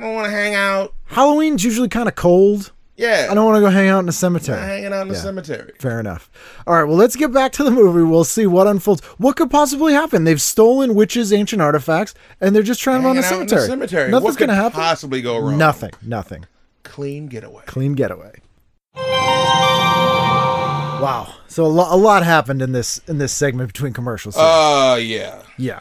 don't want to hang out. Halloween's usually kind of cold. Yeah, I don't want to go hang out in a not cemetery. hanging out in the Yeah. cemetery. Fair enough. All right, well, let's get back to the movie. We'll see what unfolds. What could possibly happen? They've stolen witches' ancient artifacts, and they're just trying them on Hanging the in cemetery. cemetery. Nothing's gonna happen. Possibly go wrong. Nothing. Nothing. Clean getaway. Clean getaway. Wow. So a, lo- a lot happened in this in this segment between commercials. here. Uh, yeah. yeah.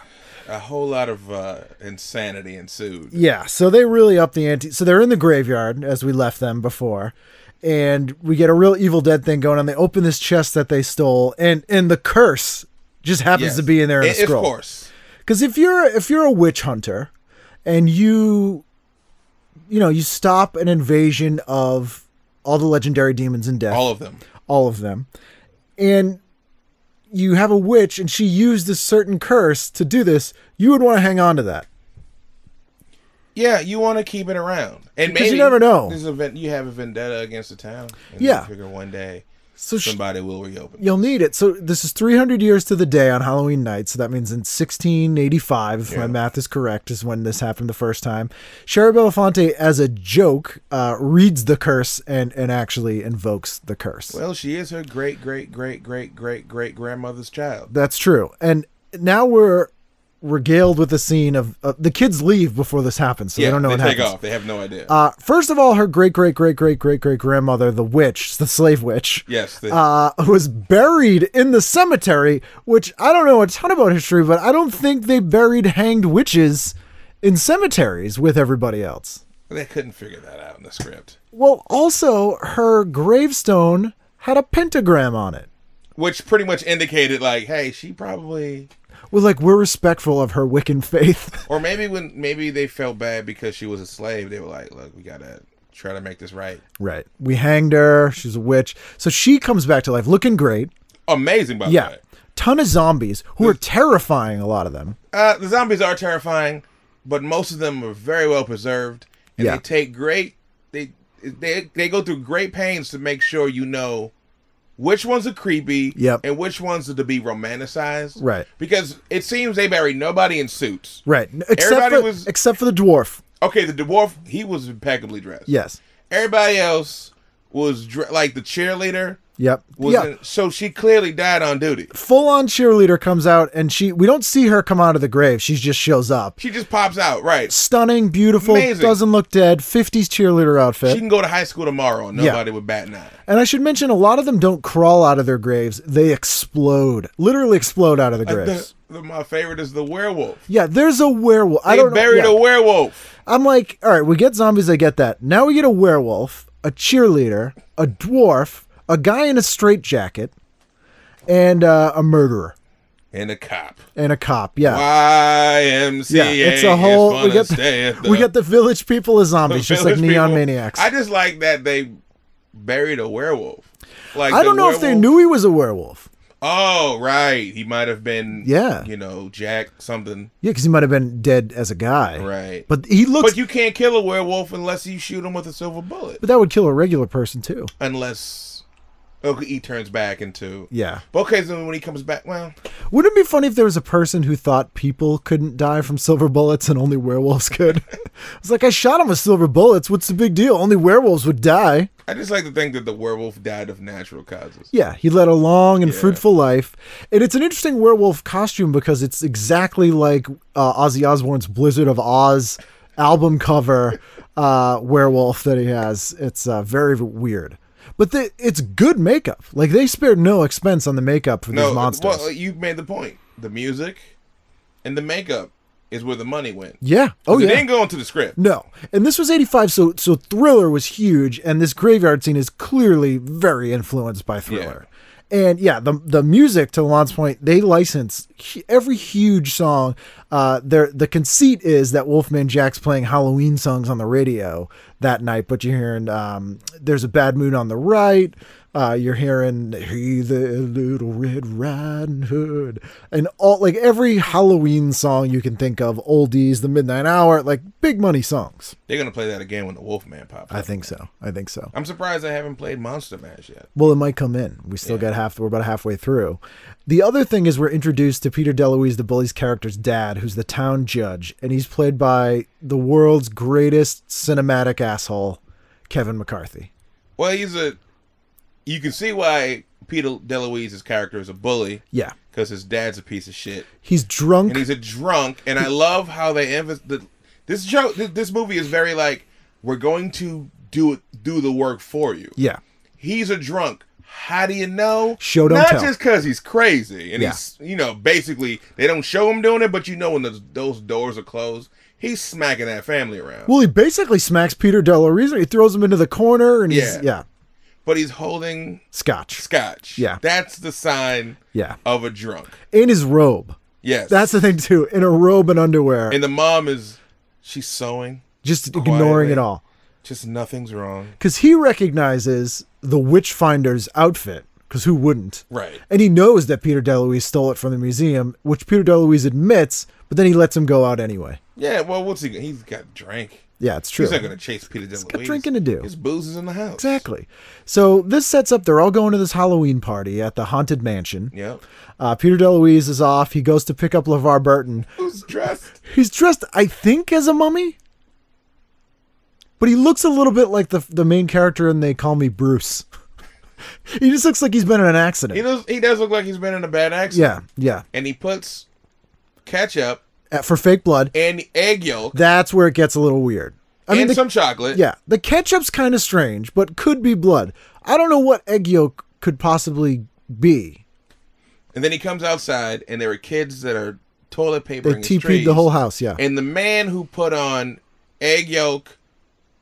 A whole lot of uh, insanity ensued. Yeah, so they really up the ante. So they're in the graveyard as we left them before, and we get a real Evil Dead thing going on. They open this chest that they stole, and and the curse just happens Yes. to be in there in a I- scroll. Of course. Because if you're if you're a witch hunter, and you, you know, you stop an invasion of all the legendary demons in death, All of them. all of them, and you have a witch and she used a certain curse to do this, you would want to hang on to that. Yeah, you want to keep it around, and Because you never know. There's a you have a vendetta against the town. And Yeah. figure one day So somebody will reopen. You'll need it. So this is 300 years to the day on Halloween night. So that means in 1685, if my math is correct, is when this happened the first time. Shari Belafonte, as a joke, uh, reads the curse and and actually invokes the curse. Well, she is her great great great great great great grandmother's child. That's true. And now we're regaled with the scene of uh, the kids leave before this happens, so yeah, they don't know they what take happens. off. They have no idea. Uh, first of all, her great great great great great great grandmother, the witch, the slave witch, yes, the, uh, was buried in the cemetery, which I don't know a ton about history, but I don't think they buried hanged witches in cemeteries with everybody else. they couldn't figure that out in the script, Well, also, her gravestone had a pentagram on it. which pretty much indicated like, hey, she probably, Well, like, we're respectful of her Wiccan faith. or maybe when maybe they felt bad because she was a slave, they were like, look, we gotta try to make this right. right. We hanged her. She's a witch. So she comes back to life looking great. Amazing, by the Yeah. way. Ton of zombies who are terrifying, a lot of them. Uh, the zombies are terrifying, but most of them are very well preserved, and Yeah. they take great they they they go through great pains to make sure you know which ones are creepy Yep. and which ones are to be romanticized. Right. Because it seems they buried nobody in suits. Right. Except Everybody for, was- except for the dwarf. Okay, the dwarf he was impeccably dressed. Yes. Everybody else was dre- like the cheerleader. Yep. Yeah. in, so she clearly died on duty. full on cheerleader comes out and she we don't see her come out of the grave she just shows up She just pops out, right? stunning beautiful Amazing. doesn't look dead 50s cheerleader outfit She can go to high school tomorrow and Yeah. nobody would bat an eye. and i should mention a lot of them don't crawl out of their graves they explode literally explode out of the Uh, graves the- the- my favorite is the werewolf. yeah there's a werewolf i don't buried know a werewolf. i'm like all right we get zombies i get that now we get a werewolf a cheerleader a dwarf a guy in a straitjacket and uh, a murderer And a cop. and a cop yeah YMCA. Yeah, it's a whole. We get to the, we get the village people as zombies, just like neon people. maniacs. I just like that they buried a werewolf. Like I don't the know if they knew he was a werewolf. Oh, right. He might have been. Yeah. You know, Jack something. Yeah, because he might have been dead as a guy. Right. But he looks. But you can't kill a werewolf unless you shoot him with a silver bullet. but that would kill a regular person too. Unless Okay, he turns back into Yeah. But okay, so when he comes back, well, Wouldn't it be funny if there was a person who thought people couldn't die from silver bullets and only werewolves could? it's like I shot him with silver bullets. What's the big deal? Only werewolves would die. I just like to think that the werewolf died of natural causes. Yeah, he led a long and Yeah. fruitful life, and it's an interesting werewolf costume because it's exactly like uh, Ozzy Osbourne's Blizzard of Ozz album cover uh, werewolf that he has. It's uh, very weird, but the, it's good makeup. Like they spared no expense on the makeup for No, these monsters. well, you made the point. The music and the makeup is where the money went. yeah. Oh it yeah. didn't go into the script. No, and this was '85, so so Thriller was huge, and this graveyard scene is clearly very influenced by Thriller. And yeah, the the music to Lon's point, they license every huge song. Uh, their the conceit is that Wolfman Jack's playing Halloween songs on the radio that night, but you're hearing um, "There's a Bad Moon on the Right." Uh, you're hearing "Hey there, little Red Riding Hood," and all like every Halloween song you can think of, oldies, the Midnight Hour, like big money songs. They're gonna play that again when the Wolfman pops. I up. think so. I think so. I'm surprised I haven't played Monster Mash yet. Well, it might come in. We still got half. We're about halfway through. The other thing is we're introduced to Peter DeLuise, the bully's character's dad, who's the town judge, and he's played by the world's greatest cinematic asshole, Kevin McCarthy. Well, he's a. You can see why Peter DeLuise's character is a bully Yeah, because his dad's a piece of shit he's drunk. and he's a drunk. And I love how they emphasize the, this show. th- This movie is very like we're going to do it, do the work for you. yeah, He's a drunk. How do you know? Show, don't Not tell. just because he's crazy and Yeah. he's you know basically they don't show him doing it, but you know when those those doors are closed, he's smacking that family around. well, he basically smacks Peter DeLuise. He throws him into the corner, and he's Yeah. yeah, but he's holding scotch. scotch. Yeah. that's the sign Yeah, of a drunk. in his robe. Yes, That's the thing too. In a robe and underwear, And the mom is she's sewing, just ignoring it all. just nothing's wrong. because he recognizes the Witchfinder's outfit. Because who wouldn't? Right. And he knows that Peter DeLuise stole it from the museum, which Peter DeLuise admits, but then he lets him go out anyway. Yeah. Well, what's he? He's got drink. Yeah, it's true. He's not gonna chase Peter DeLuise. got drinking to do. His booze is in the house. Exactly. So this sets up. They're all going to this Halloween party at the haunted mansion. Yep. Uh, Peter DeLuise is off. He goes to pick up LeVar Burton. Who's dressed? He's dressed, I think, as a mummy, but he looks a little bit like the the main character and They Call Me Bruce. he just looks like he's been in an accident. He does. He does look like he's been in a bad accident. yeah, yeah. And he puts ketchup Uh, For fake blood. and egg yolk That's where it gets a little weird. I mean, and the, some chocolate. yeah, the ketchup's kind of strange, but could be blood. I don't know what egg yolk could possibly be. And then he comes outside, and there are kids that are toilet They papering his TP'd the whole house, yeah. And the man who put on egg yolk,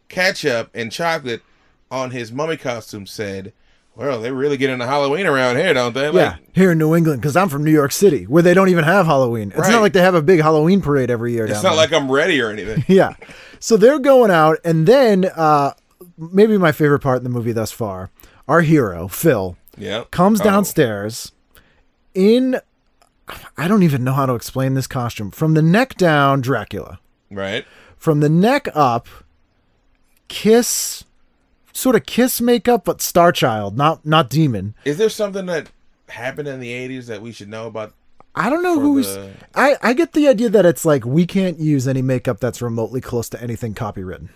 ketchup, and chocolate on his mummy costume said, "Well, they really get into Halloween around here, don't they?" Like, yeah, here in New England, because I'm from New York City, where they don't even have Halloween. It's Right. not like they have a big Halloween parade every year. It's not there. like I'm ready or anything. yeah. So they're going out, and then uh, maybe my favorite part in the movie thus far, our hero Phil yeah. comes Oh. downstairs in. I don't even know how to explain this costume. From the neck down, Dracula. Right. From the neck up, Kiss, sort of Kiss makeup, but Star Child, not not demon. Is there something that happened in the '80s that we should know about? I don't know who's. the- I I get the idea that it's like we can't use any makeup that's remotely close to anything copywritten.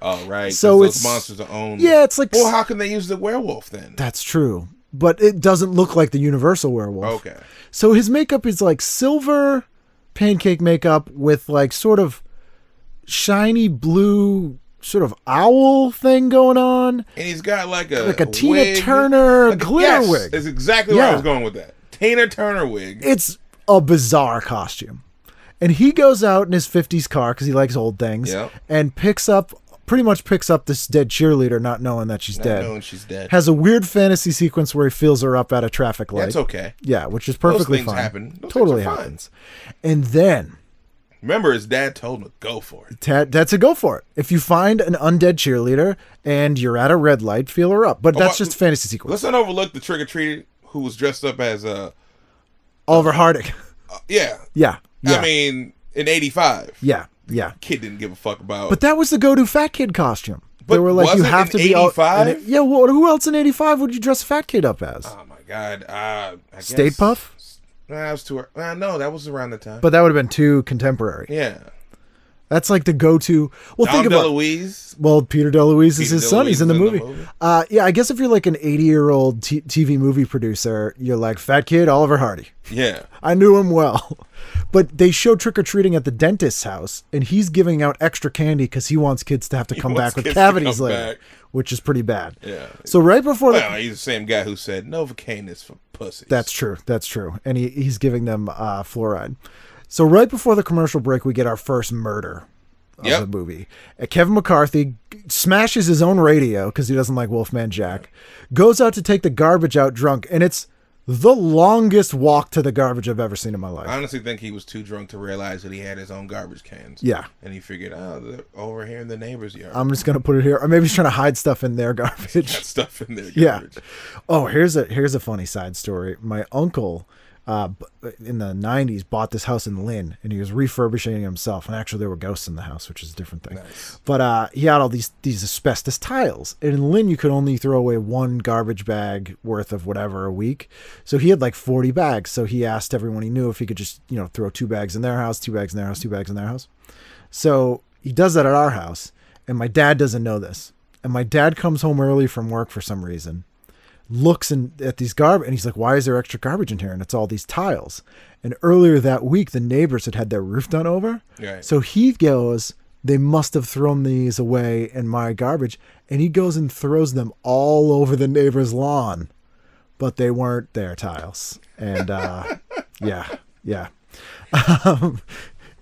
Oh, right. So those it's- monsters are owned. Yeah, it's like Well, how can they use the werewolf then? That's true. But it doesn't look like the Universal werewolf. Okay. So his makeup is like silver pancake makeup with like sort of shiny blue sort of owl thing going on. And he's got like a Like a Tina. Turner Like glitter yes, wig. That's exactly where I was going with that. Tina Turner wig. It's a bizarre costume. And he goes out in his 50s car because he likes old things Yep. and picks up, pretty much picks up this dead cheerleader, not knowing that she's Not dead. knowing she's dead. Has a weird fantasy sequence where he feels her up at a traffic light. That's okay. Yeah, which is perfectly things fine. happen. Those totally are fine. happens. And then Remember, his dad told him to go for it. Ted, that's a go for it. If you find an undead cheerleader and you're at a red light, feel her up. But that's well, just fantasy sequence. Let's not overlook the trick or treater who was dressed up as a. Oliver Hardick. Yeah. Yeah, yeah, I mean, in '85, yeah, yeah. kid didn't give a fuck about. But that was the go-to fat kid costume. they were like, you have to be out- 85? yeah, well, who else in '85 would you dress a fat kid up as? Oh my god. Uh, Stay Puft? Nah, that was too. Uh, no, that was around the time. But that would have been too contemporary. yeah, That's like the go-to. Well, Dom think about. DeLuise. Well, Peter DeLuise is his son. He's in the in the movie. movie. Uh, yeah, I guess if you're like an 80 year old t- TV movie producer, you're like fat kid Oliver Hardy. Yeah, I knew him well. But they show trick or treating at the dentist's house, and he's giving out extra candy because he wants kids to have to come back with cavities later, back. Which is pretty bad. Yeah. So right before the, well, he's the same guy who said Novocaine is for pussies. That's true. That's true. And he, he's giving them uh, fluoride. So right before the commercial break, we get our first murder of Yep. the movie. Uh, Kevin McCarthy smashes his own radio because he doesn't like Wolfman Jack. Goes out to take the garbage out drunk, and it's the longest walk to the garbage I've ever seen in my life. I honestly think he was too drunk to realize that he had his own garbage cans. Yeah. and he figured, oh, they're over here in the neighbor's yard. I'm just gonna put it here, or maybe he's trying to hide stuff in their garbage. Stuff in there. yeah. Oh, here's a here's a funny side story. My uncle, uh, in the '90s, bought this house in Lynn, and he was refurbishing it himself. And actually, there were ghosts in the house, which is a different thing. Nice. But uh, he had all these these asbestos tiles, and in Lynn, you could only throw away one garbage bag worth of whatever a week. So he had like 40 bags. So he asked everyone he knew if he could just you know throw two bags in their house, two bags in their house, two bags in their house. So he does that at our house, and my dad doesn't know this. And my dad comes home early from work for some reason, looks in, at these garbage, and he's like, "Why is there extra garbage in here?" And it's all these tiles. And earlier that week, the neighbors had had their roof done over, Right. so he goes, "They must have thrown these away in my garbage," and he goes and throws them all over the neighbor's lawn, but they weren't their tiles. And uh, yeah, yeah. Um,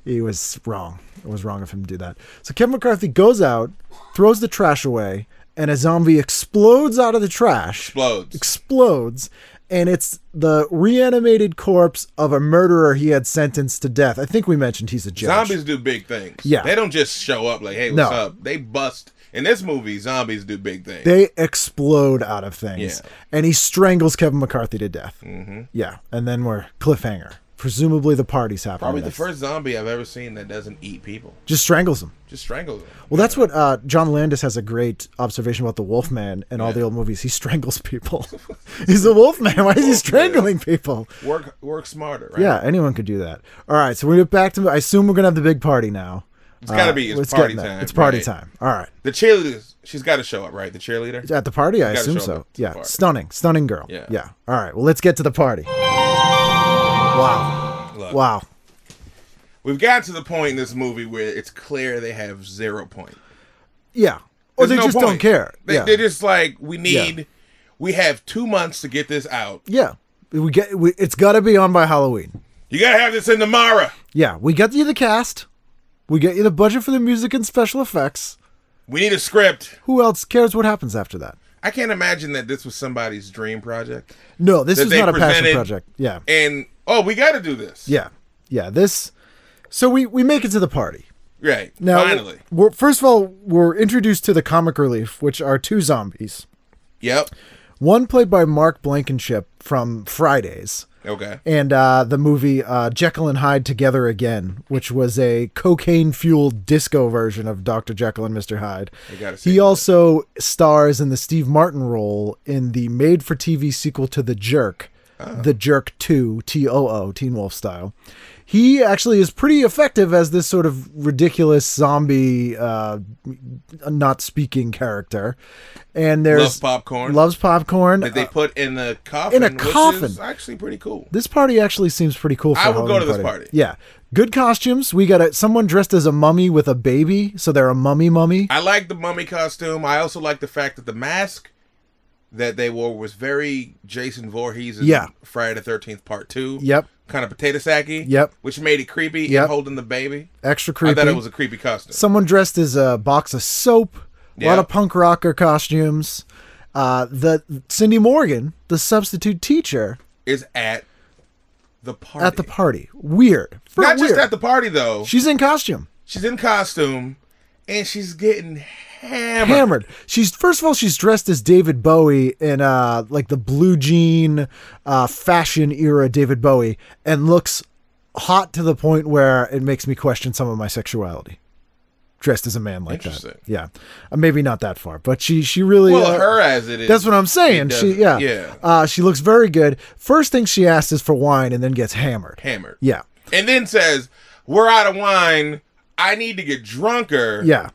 he was wrong. It was wrong of him to do that. So Kevin McCarthy goes out, throws the trash away, and a zombie explodes out of the trash. Explodes. Explodes, and it's the reanimated corpse of a murderer he had sentenced to death. I think we mentioned he's a judge. Zombies do big things. Yeah. They don't just show up like, hey, No. what's up? They bust. In this movie, zombies do big things. They explode out of things, Yeah. and he strangles Kevin McCarthy to death. Mm-hmm. Yeah, and then we're cliffhanger. Presumably the party's happening. Probably the next. first zombie I've ever seen that doesn't eat people. Just strangles them. Just strangles them. Well, that's what uh, John Landis has a great observation about the Wolfman in all the old movies. He strangles people. He's a Wolfman. Why is he strangling people? Work work smarter, right? Yeah, anyone could do that. All right, so we get back to. I assume we're gonna have the big party now. It's gotta be. It's party get in there. time. It's party right? time. All right, The cheerleaders. She's got to show up, right? The cheerleader. at the party, I assume so. the Yeah, stunning, stunning girl. Yeah. yeah. All right, well, let's get to the party. Wow, Look, wow. We've gotten to the point in this movie where it's clear they have zero point. Yeah, or There's they no just don't care. They, yeah, They're just like, we need. We have two months to get this out. yeah. We get. We, it's got to be on by Halloween. You gotta have this in tomorrow. Yeah, we get you the cast. We get you the budget for the music and special effects. We need a script. Who else cares what happens after that? I can't imagine that this was somebody's dream project. No, this That is not a passion project. Yeah, And oh, we got to do this. yeah, yeah. This. So we we make it to the party. Right. Now, Finally. we're, first of all, we're introduced to the comic relief, which are two zombies. Yep. One played by Mark Blankenship from Fridays, Okay. and uh, the movie uh, Jekyll and Hyde Together Again, which was a cocaine-fueled disco version of Dr. Jekyll and Mr. Hyde. He that. also stars in the Steve Martin role in the made-for-TV sequel to The Jerk. The Jerk 2, T-O-O, Teen Wolf style. He actually is pretty effective as this sort of ridiculous zombie, uh, not speaking character. And there's Loves popcorn. loves popcorn. that they Uh, put in the coffin. in a coffin. Actually pretty cool. this party actually seems pretty cool. For I would go to this party. Yeah, good costumes. We got a, someone dressed as a mummy with a baby, so they're a mummy mummy. I like the mummy costume. I also like the fact that the mask that they wore was very Jason Voorhees in Yeah. Friday the Thirteenth Part Two. Yep, Kind of potato sacky. Yep. Which made it creepy. Yep. And holding the baby. extra creepy. I thought it was a creepy costume. someone dressed as a box of soap. A lot of punk rocker costumes. Uh, the Cindy Morgan, the substitute teacher, is at the party. at the party. Weird. For Not just at the party though. She's in costume. She's in costume, and she's getting hammered. hammered. She's first of all, she's dressed as David Bowie in uh like the blue jean uh fashion era David Bowie and looks hot to the point where it makes me question some of my sexuality. dressed as a man like that. Yeah, uh, maybe not that far, but she she really. Well, uh, her as it is. That's what I'm saying. She yeah yeah. Uh, she looks very good. First thing she asks is for wine, and then gets hammered. hammered. Yeah, And then says, "We're out of wine. I need to get drunker." yeah.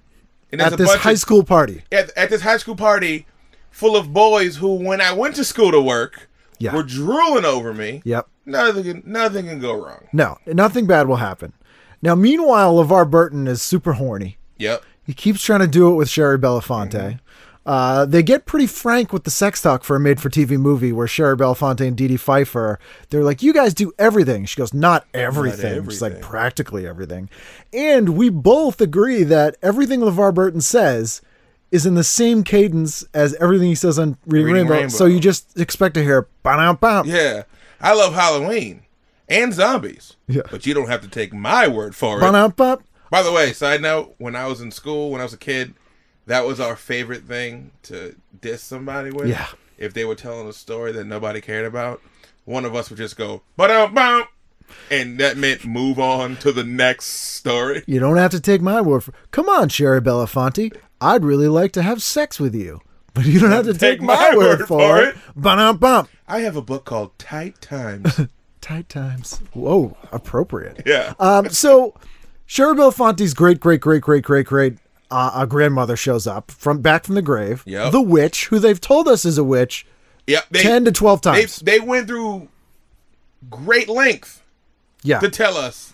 And At this high of- school party. at, at this high school party full of boys who, when I went to school to work, Yeah. were drooling over me. Yep. Nothing, can, nothing can go wrong. No, nothing bad will happen. Now, meanwhile, LeVar Burton is super horny. Yep. He keeps trying to do it with Shari Belafonte. Mm-hmm. Uh, they get pretty frank with the sex talk for a made-for-TV movie where Shari Belafonte and Dee Dee Pfeiffer, they're like, "You guys do everything." She goes, "Not everything." She's like, "Practically everything." And we both agree that everything LeVar Burton says is in the same cadence as everything he says on Reading, Reading Rainbow, Rainbow. So you just expect to hear "bam bam." Yeah. I love Halloween and zombies. Yeah. But you don't have to take my word for it. Bam. By the way, side note, when I was in school, when I was a kid, that was our favorite thing to diss somebody with. Yeah. If they were telling a story that nobody cared about, one of us would just go, ba bum and that meant move on to the next story. You don't have to take my word for. Come on, Shari Belafonte. I'd really like to have sex with you, but you don't have to take, my, word, for it. Bum bump. I have a book called Tight Times. Tight times. Whoa, appropriate. yeah. Um, so Shari Belafonte's great, great, great, great, great, great uh, uh, grandmother shows up from back from the grave. Yep. The witch, who they've told us is a witch, yeah. They, ten to twelve times. they went through great length yeah. to tell us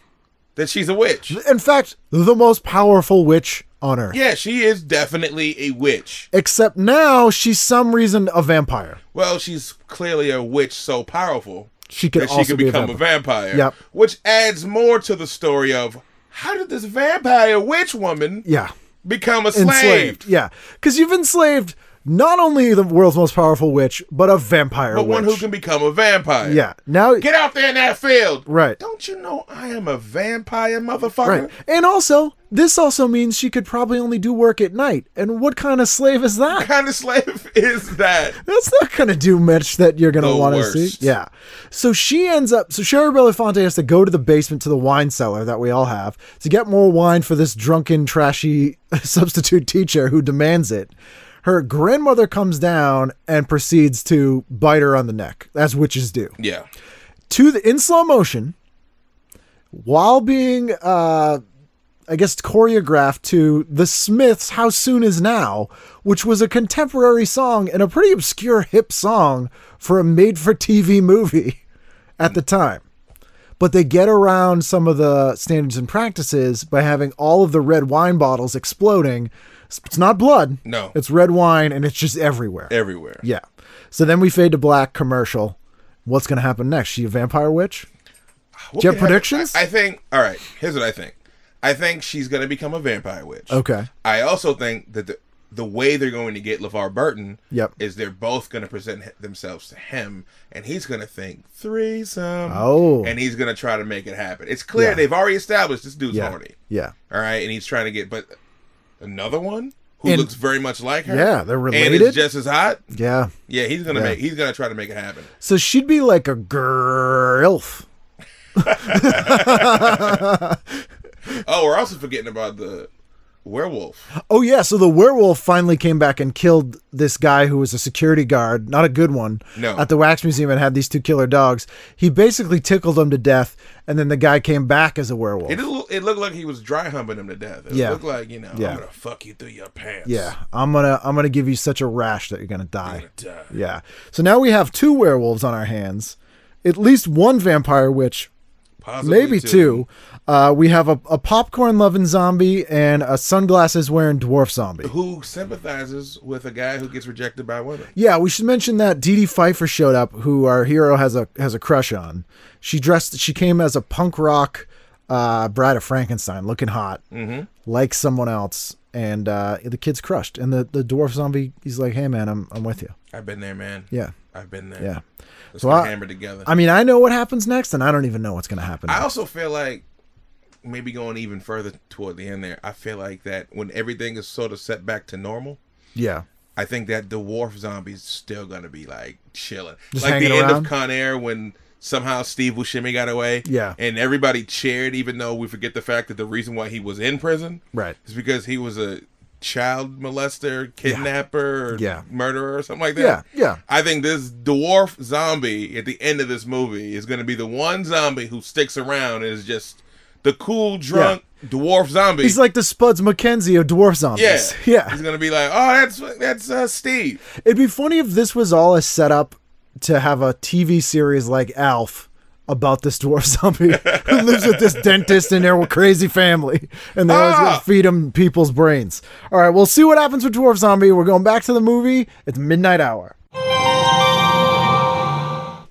that she's a witch. In fact, the most powerful witch on earth. Yeah, she is definitely a witch. Except now she's some reason a vampire. Well, she's clearly a witch so powerful She could that she could be become a a vampire. vampire. Yep. Which adds more to the story of how did this vampire witch woman Yeah. Become a slave? enslaved. Yeah, because you've enslaved not only the world's most powerful witch, but a vampire But one who can become a vampire. yeah. Now, Get out there in that field. right, Don't you know I am a vampire, motherfucker? right, and also this also means she could probably only do work at night. And what kind of slave is that? What kind of slave is that? That's not gonna do much that you're gonna want to see. Yeah. So she ends up. So Shari Belafonte has to go to the basement to the wine cellar that we all have to get more wine for this drunken, trashy substitute teacher who demands it. Her grandmother comes down and proceeds to bite her on the neck, as witches do. Yeah. To the in slow motion, while being, uh, I guess, choreographed to the Smiths' "How Soon Is Now," which was a contemporary song and a pretty obscure hip song for a made-for-TV movie at the time. But they get around some of the standards and practices by having all of the red wine bottles exploding. It's not blood. No. It's red wine and it's just everywhere. Everywhere. Yeah. So then we fade to black commercial. What's going to happen next? She a vampire witch? What Do you have predictions? I, I think. All right. Here's what I think. I think she's gonna become a vampire witch. Okay. I also think that the the way they're going to get LeVar Burton Yep. is they're both going to present themselves to him, and he's going to think threesome. Oh. And he's going to try to make it happen. It's clear Yeah. they've already established this dude's Yeah. horny. Yeah. All right, and he's trying to get, but another one who And- looks very much like her. Yeah, they're related. And is just as hot. Yeah. Yeah, he's gonna Yeah. make. He's gonna try to make it happen. So she'd be like a girl elf. Oh, we're also forgetting about the werewolf. Oh yeah, so the werewolf finally came back and killed this guy who was a security guard, not a good one, No. at the wax museum and had these two killer dogs. He basically tickled him to death, and then the guy came back as a werewolf. It, it looked like he was dry humping him to death. It Yeah. looked like you know, Yeah. I'm gonna fuck you through your pants. yeah, I'm gonna I'm gonna give you such a rash that you're gonna die. You're gonna die. Yeah. So now we have two werewolves on our hands, at least one vampire witch, Possibly maybe two. two. Uh, we have a, a popcorn loving zombie and a sunglasses wearing dwarf zombie. Who sympathizes with a guy who gets rejected by women? Yeah, we should mention that Dee Dee Pfeiffer showed up, who our hero has a has a crush on. She dressed. She came as a punk rock uh, bride of Frankenstein, looking hot, mm-hmm. like someone else, and uh, the kid's crushed. And the, the dwarf zombie, he's like, "Hey, man, I'm I'm with you." I've been there, man. Yeah, I've been there. yeah. Let's So I- hammered together. I mean, I know what happens next, and I don't even know what's gonna happen. I next. also feel like maybe going even further toward the end there. I feel like that when everything is sort of set back to normal, yeah, I think that the dwarf zombie's still gonna be like chilling, Just like the hanging end of Con Air when somehow Steve Buscemi got away. Yeah. and everybody cheered, even though we forget the fact that the reason why he was in prison, Right. is because he was a child molester, kidnapper, or Yeah. murderer, or something like that. Yeah, yeah. I think this dwarf zombie at the end of this movie is going to be the one zombie who sticks around and is just the cool drunk dwarf zombie. He's like the Spuds MacKenzie of dwarf yeah, zombies. Yeah. yeah. He's gonna be like, oh, that's that's uh, Steve. It'd be funny if this was all a setup to have a TV series like Alf about this dwarf zombie who lives with this dentist and their crazy family, and they always Ah! gonna feed him people's brains. All right, we'll see what happens with dwarf zombie. We're going back to the movie. It's midnight hour.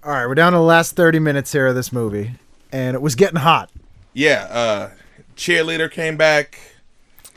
All right, we're down to the last thirty minutes here of this movie, and it was getting hot. Yeah, uh, cheerleader came back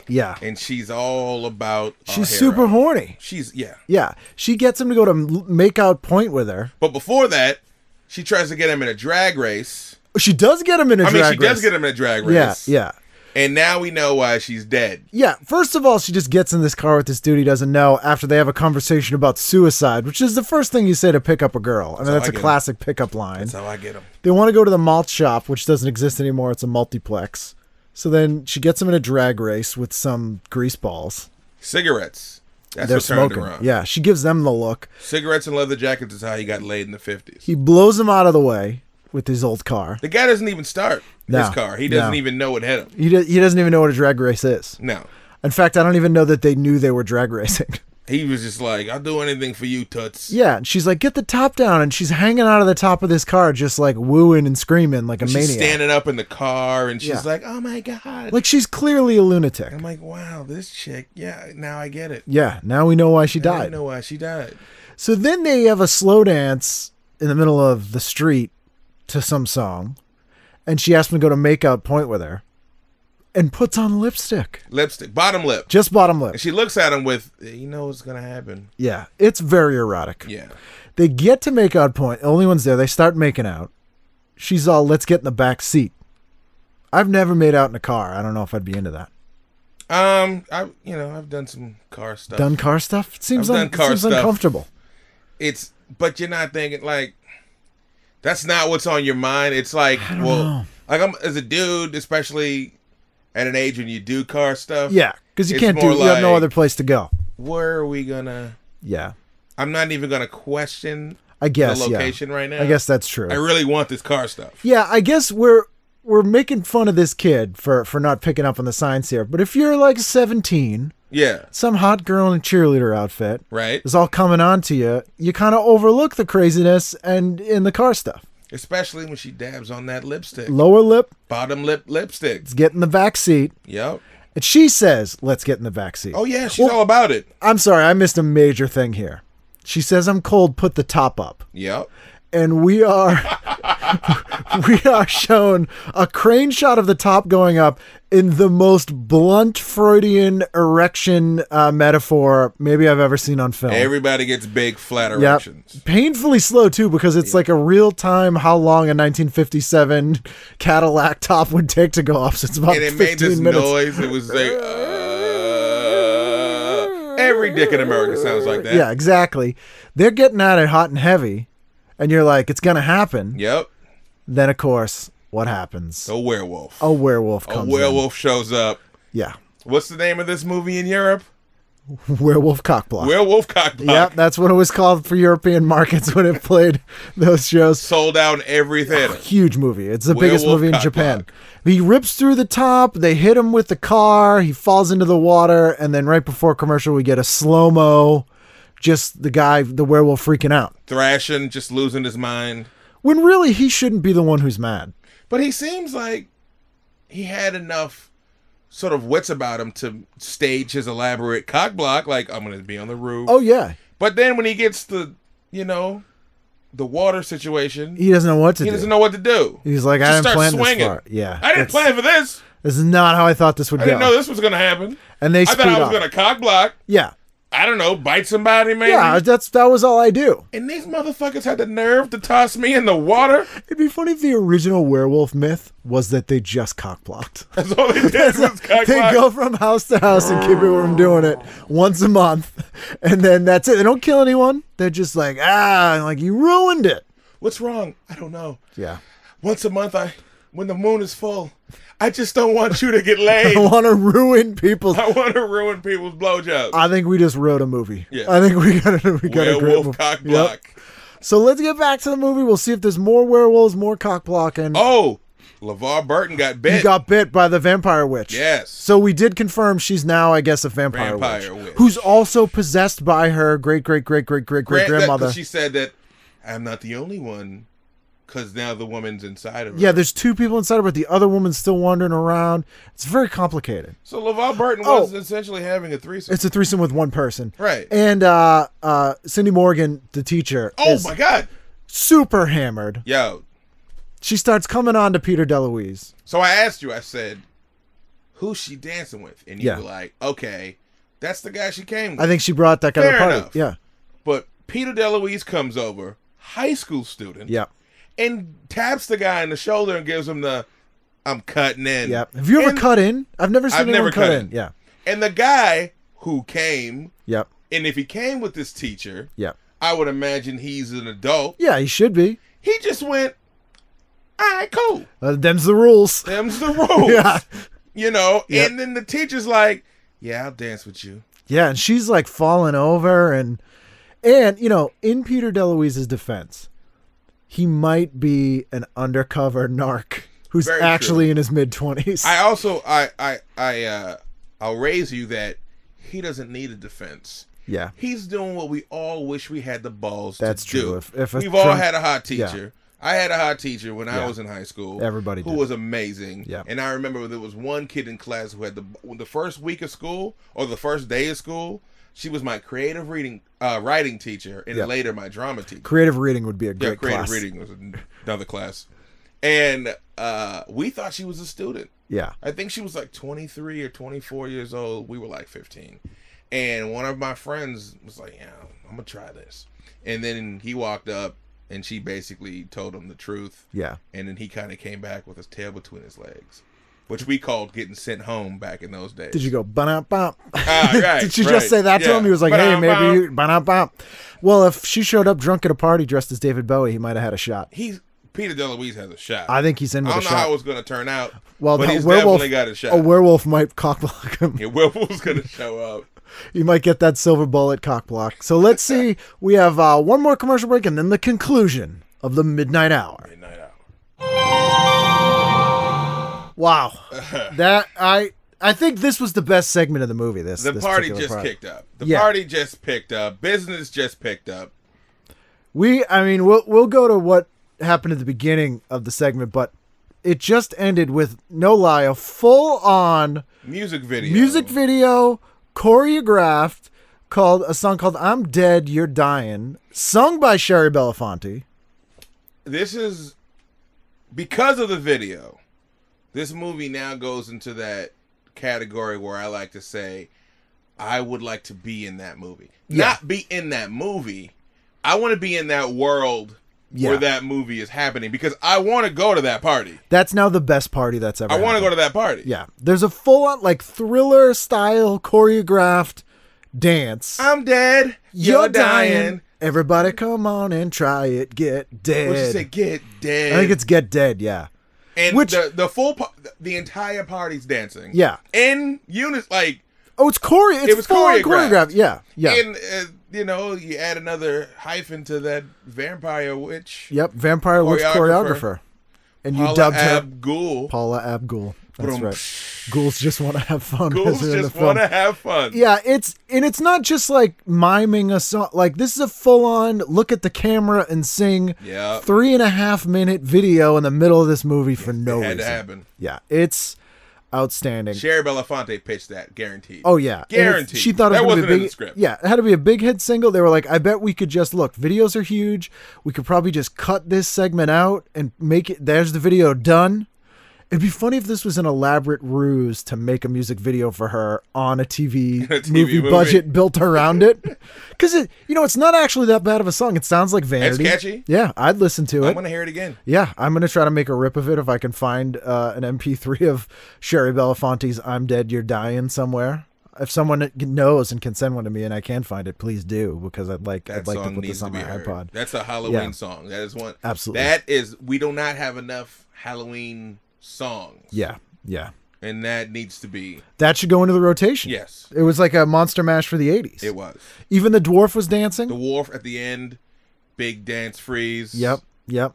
Yeah, and she's all about. she's hero. super horny. She's yeah, Yeah, she gets him to go to make out point with her. but before that, she tries to get him in a drag race. She does get him in a I mean, drag she does get him in a drag race. Yeah, race. yeah. And now we know why she's dead. Yeah, first of all, she just gets in this car with this dude he doesn't know after they have a conversation about suicide, which is the first thing you say to pick up a girl. I mean, how that's I a classic pickup line. That's how I get them. They want to go to the malt shop, which doesn't exist anymore. It's a multiplex. So then she gets him in a drag race with some grease balls. Cigarettes. That's They're smoking. Yeah, she gives them the look. Cigarettes and leather jackets is how he got laid in the fifties. He blows him out of the way with his old car. The guy doesn't even start No, his car. He doesn't no. even know what hit him. He, do- he doesn't even know what a drag race is. No. In fact, I don't even know that they knew they were drag racing. He was just like, I'll do anything for you, Toots. Yeah, and she's like, "Get the top down," and she's hanging out of the top of this car, just like wooing and screaming like a maniac. She's maniac. standing up in the car and she's Yeah. like, oh my God. like she's clearly a lunatic. I'm like, wow, this chick. Yeah, now I get it. Yeah, now we know why she I died. didn't know why she died. So then they have a slow dance in the middle of the street to some song, and she asks him to go to make out point with her, and puts on lipstick, Lipstick, bottom lip. just bottom lip. And she looks at him with, you know what's going to happen. Yeah, it's very erotic. Yeah. They get to make out point. Only one's there. They start making out. She's all, "Let's get in the back seat." I've never made out in a car. I don't know if I'd be into that. Um, I, you know, I've done some car stuff. Done car stuff? It seems, I've un- done car it seems stuff. uncomfortable. It's, but you're not thinking like, that's not what's on your mind. It's like, well, know. like I'm as a dude, especially at an age when you do car stuff. Yeah, because you can't do. more You have no other place to go. Where are we gonna? Yeah, I'm not even gonna question I guess. the yeah. location right now. I guess that's true. I really want this car stuff. Yeah, I guess we're we're making fun of this kid for for not picking up on the signs here. But if you're like 17, Yeah. some hot girl in a cheerleader outfit Right. is all coming on to you, you kind of overlook the craziness and in the car stuff. Especially when she dabs on that lipstick. Lower lip, Bottom lip lipstick. let's get in the back seat. Yep. And she says, "Let's get in the back seat." Oh yeah, she's all about it. I'm sorry, I missed a major thing here. She says, "I'm cold. Put the top up." Yep. And we are we are shown a crane shot of the top going up in the most blunt Freudian erection uh, metaphor maybe I've ever seen on film. Everybody gets big flat Yep. erections. Painfully slow too because it's like a real time how long a 1957 Cadillac top would take to go up. So it's about And it 15 made this minutes. noise. It was like uh, every dick in America sounds like that. Yeah, exactly. They're getting at it hot and heavy, and you're like, it's gonna happen. Yep. Then of course, what happens? A werewolf. A werewolf a comes in. werewolf shows up. Yeah, What's the name of this movie in Europe? werewolf cockblock. Werewolf Cockblock. Yep, that's what it was called for European markets when it played those shows. Sold out in every theater. Huge movie. It's the biggest Werewolf movie in. Japan. He rips through the top. They hit him with the car. He falls into the water, and then right before commercial, we get a slow mo. Just the guy, the werewolf, freaking out. Thrashing, just losing his mind. When really he shouldn't be the one who's mad. But he seems like he had enough sort of wits about him to stage his elaborate cock block, like I'm gonna be on the roof. Oh yeah, But then when he gets the, you know, the water situation, he doesn't know what to he do. doesn't know what to do. He's like, I didn't plan swinging. this far. Yeah, I didn't plan for this. This is not how I thought this would I go. I didn't know this was gonna happen. And they I thought I was off. gonna cock block. Yeah, I don't know, bite somebody man. yeah. That's that was all I do. and these motherfuckers had the nerve to toss me in the water. It'd be funny if the original werewolf myth was that they just cockblocked. That's all they did they go from house to house and keep it from doing it once a month, and then that's it. They don't kill anyone. They're just like ah, like you ruined it. What's wrong? I don't know. Yeah. Once a month, I when the moon is full, I just don't want you to get laid. I want to ruin people's. I want to ruin people's blowjobs. I think we just wrote a movie. Yeah. I think we got a we got a great Werewolf movie. cock Yep. block. So let's get back to the movie. We'll see if there's more werewolves, more cock blocking. Oh, LeVar Burton got bit. He got bit by the vampire witch. yes. So we did confirm she's now, I guess, a vampire, Vampire witch, witch. who's also possessed by her great great great great great great grandmother. She said that I'm not the only one, because now the woman's inside of her. Yeah, there's two people inside of her. The other woman's still wandering around. It's very complicated. So LeVar Burton Oh. was essentially having a threesome. It's a threesome with one person. Right. And uh, uh, Cindy Morgan, the teacher, oh my God. super hammered. Yo. She starts coming on to Peter DeLuise. So I asked you. I said, "Who's she dancing with?" And you Yeah. were like, "Okay, that's the guy she came with." I think she brought that guy to the party. enough. Yeah. but Peter DeLuise comes over, high school student, Yeah. And taps the guy in the shoulder and gives him the, "I'm cutting in." Yeah. Have you ever And- cut in? I've never seen I've anyone never cut, cut in. in. Yeah. And the guy who came, Yep. and if he came with this teacher, Yeah. I would imagine he's an adult. Yeah, he should be. He just went, "All right, cool. Uh, them's the rules. Them's the rules." Yeah. You know, Yep. and then the teacher's like, "Yeah, I'll dance with you." Yeah, and she's like falling over and and you know, in Peter DeLuise's defense, he might be an undercover narc who's Very actually in his mid twenties. I also, I, I, I, uh, I'll raise you that he doesn't need a defense. Yeah. He's doing what we all wish we had the balls That's to true. do. If- if We've all had a hot Yeah. teacher. I had a hot teacher when Yeah. I was in high school. Everybody who did. was amazing. Yeah. And I remember there was one kid in class who had the the first week of school or the first day of school. She was my creative reading uh, writing teacher, and Yeah. later my drama teacher. Creative reading would be a Yeah, great creative class. reading was another class, and uh, we thought she was a student. Yeah. I think she was like 23 or 24 years old. We were like 15. And one of my friends was like, Yeah, I'm to try this. And then he walked up and she basically told him the truth. Yeah. And then he kind of came back with his tail between his legs, which we called getting sent home back in those days. Did you go bump bump? Ah, right, Did she right. just say that to him? He was like, "Hey, maybe you bump bump." Well, if she showed up drunk at a party dressed as David Bowie, he might have had a shot. He's Peter DeLuise has a shot. I think he's in I with a don't know how shot. it was going to turn out. well, but the he's werewolf, definitely got a shot. a werewolf might cockblock him. yeah, Werewolf's going to show up. You might get that silver bullet cock block. So let's see. We have uh, one more commercial break and then the conclusion of the midnight hour. Midnight hour. Wow, that I I think this was the best segment of the movie. This The this party just part. kicked up. The Yeah. party just picked up. Business just picked up. We, I mean, we'll we'll go to what happened at the beginning of the segment, but it just ended with no lie, a full on Music video. music video choreographed called a song called "I'm Dead, You're Dying," sung by Shari Belafonte. This is because of the video. This movie now goes into that category where I like to say I would like to be in that movie. Yeah. Not be in that movie. I want to be in that world Yeah. where that movie is happening because I want to go to that party. That's now the best party that's ever. I want to go to that party. Yeah, there's a full on like thriller style choreographed dance. I'm dead. You're, dying. Everybody, come on and try it. Get dead. What you say? Get dead. I think it's get dead. Yeah. And which- the the full pa- the entire party's dancing. Yeah. in unit like Oh, it's chore. It's It was choreographed. choreographed. Yeah, yeah. And uh, you know, you add another hyphen to that vampire witch. yep, vampire witch Choreographer. and you Paula dubbed her Abdul. Paula Abdul. That's right. Ghouls just want to have fun. Ghouls as they're in the just want to have fun. Yeah, it's and it's not just like miming a song. Like this is a full on look at the camera and sing. Yeah. Three and a half minute video in the middle of this movie for no it had to reason. happen. Yeah, it's outstanding. Shari Belafonte pitched that, guaranteed. Oh yeah, guaranteed. She thought it was that gonna wasn't be a big. in the script. Yeah, it had to be a big hit single. They were like, I bet we could just look. Videos are huge. We could probably just cut this segment out and make it. There's the video done. It'd be funny if this was an elaborate ruse to make a music video for her on a TV, A TV movie, movie. budget built around it. Because it, you know, it's not actually that bad of a song. It sounds like Vanity. It's catchy. Yeah, I'd listen to it. I'm gonna hear it again. Yeah, I'm gonna try to make a rip of it if I can find uh, an MP3 of Shari Belafonte's "I'm Dead, You're Dying" somewhere. If someone knows and can send one to me and I can find it, please do because I'd like That I'd like to put this on to my heard. iPod. That's a Halloween Yeah. song. That is one. Absolutely. That is. We do not have enough Halloween songs. Yeah, yeah. And that needs to be. That should go into the rotation. Yes, It was like a monster mash for the 80s. it was. Even the dwarf was dancing. The dwarf at the end, big dance freeze. Yep, yep.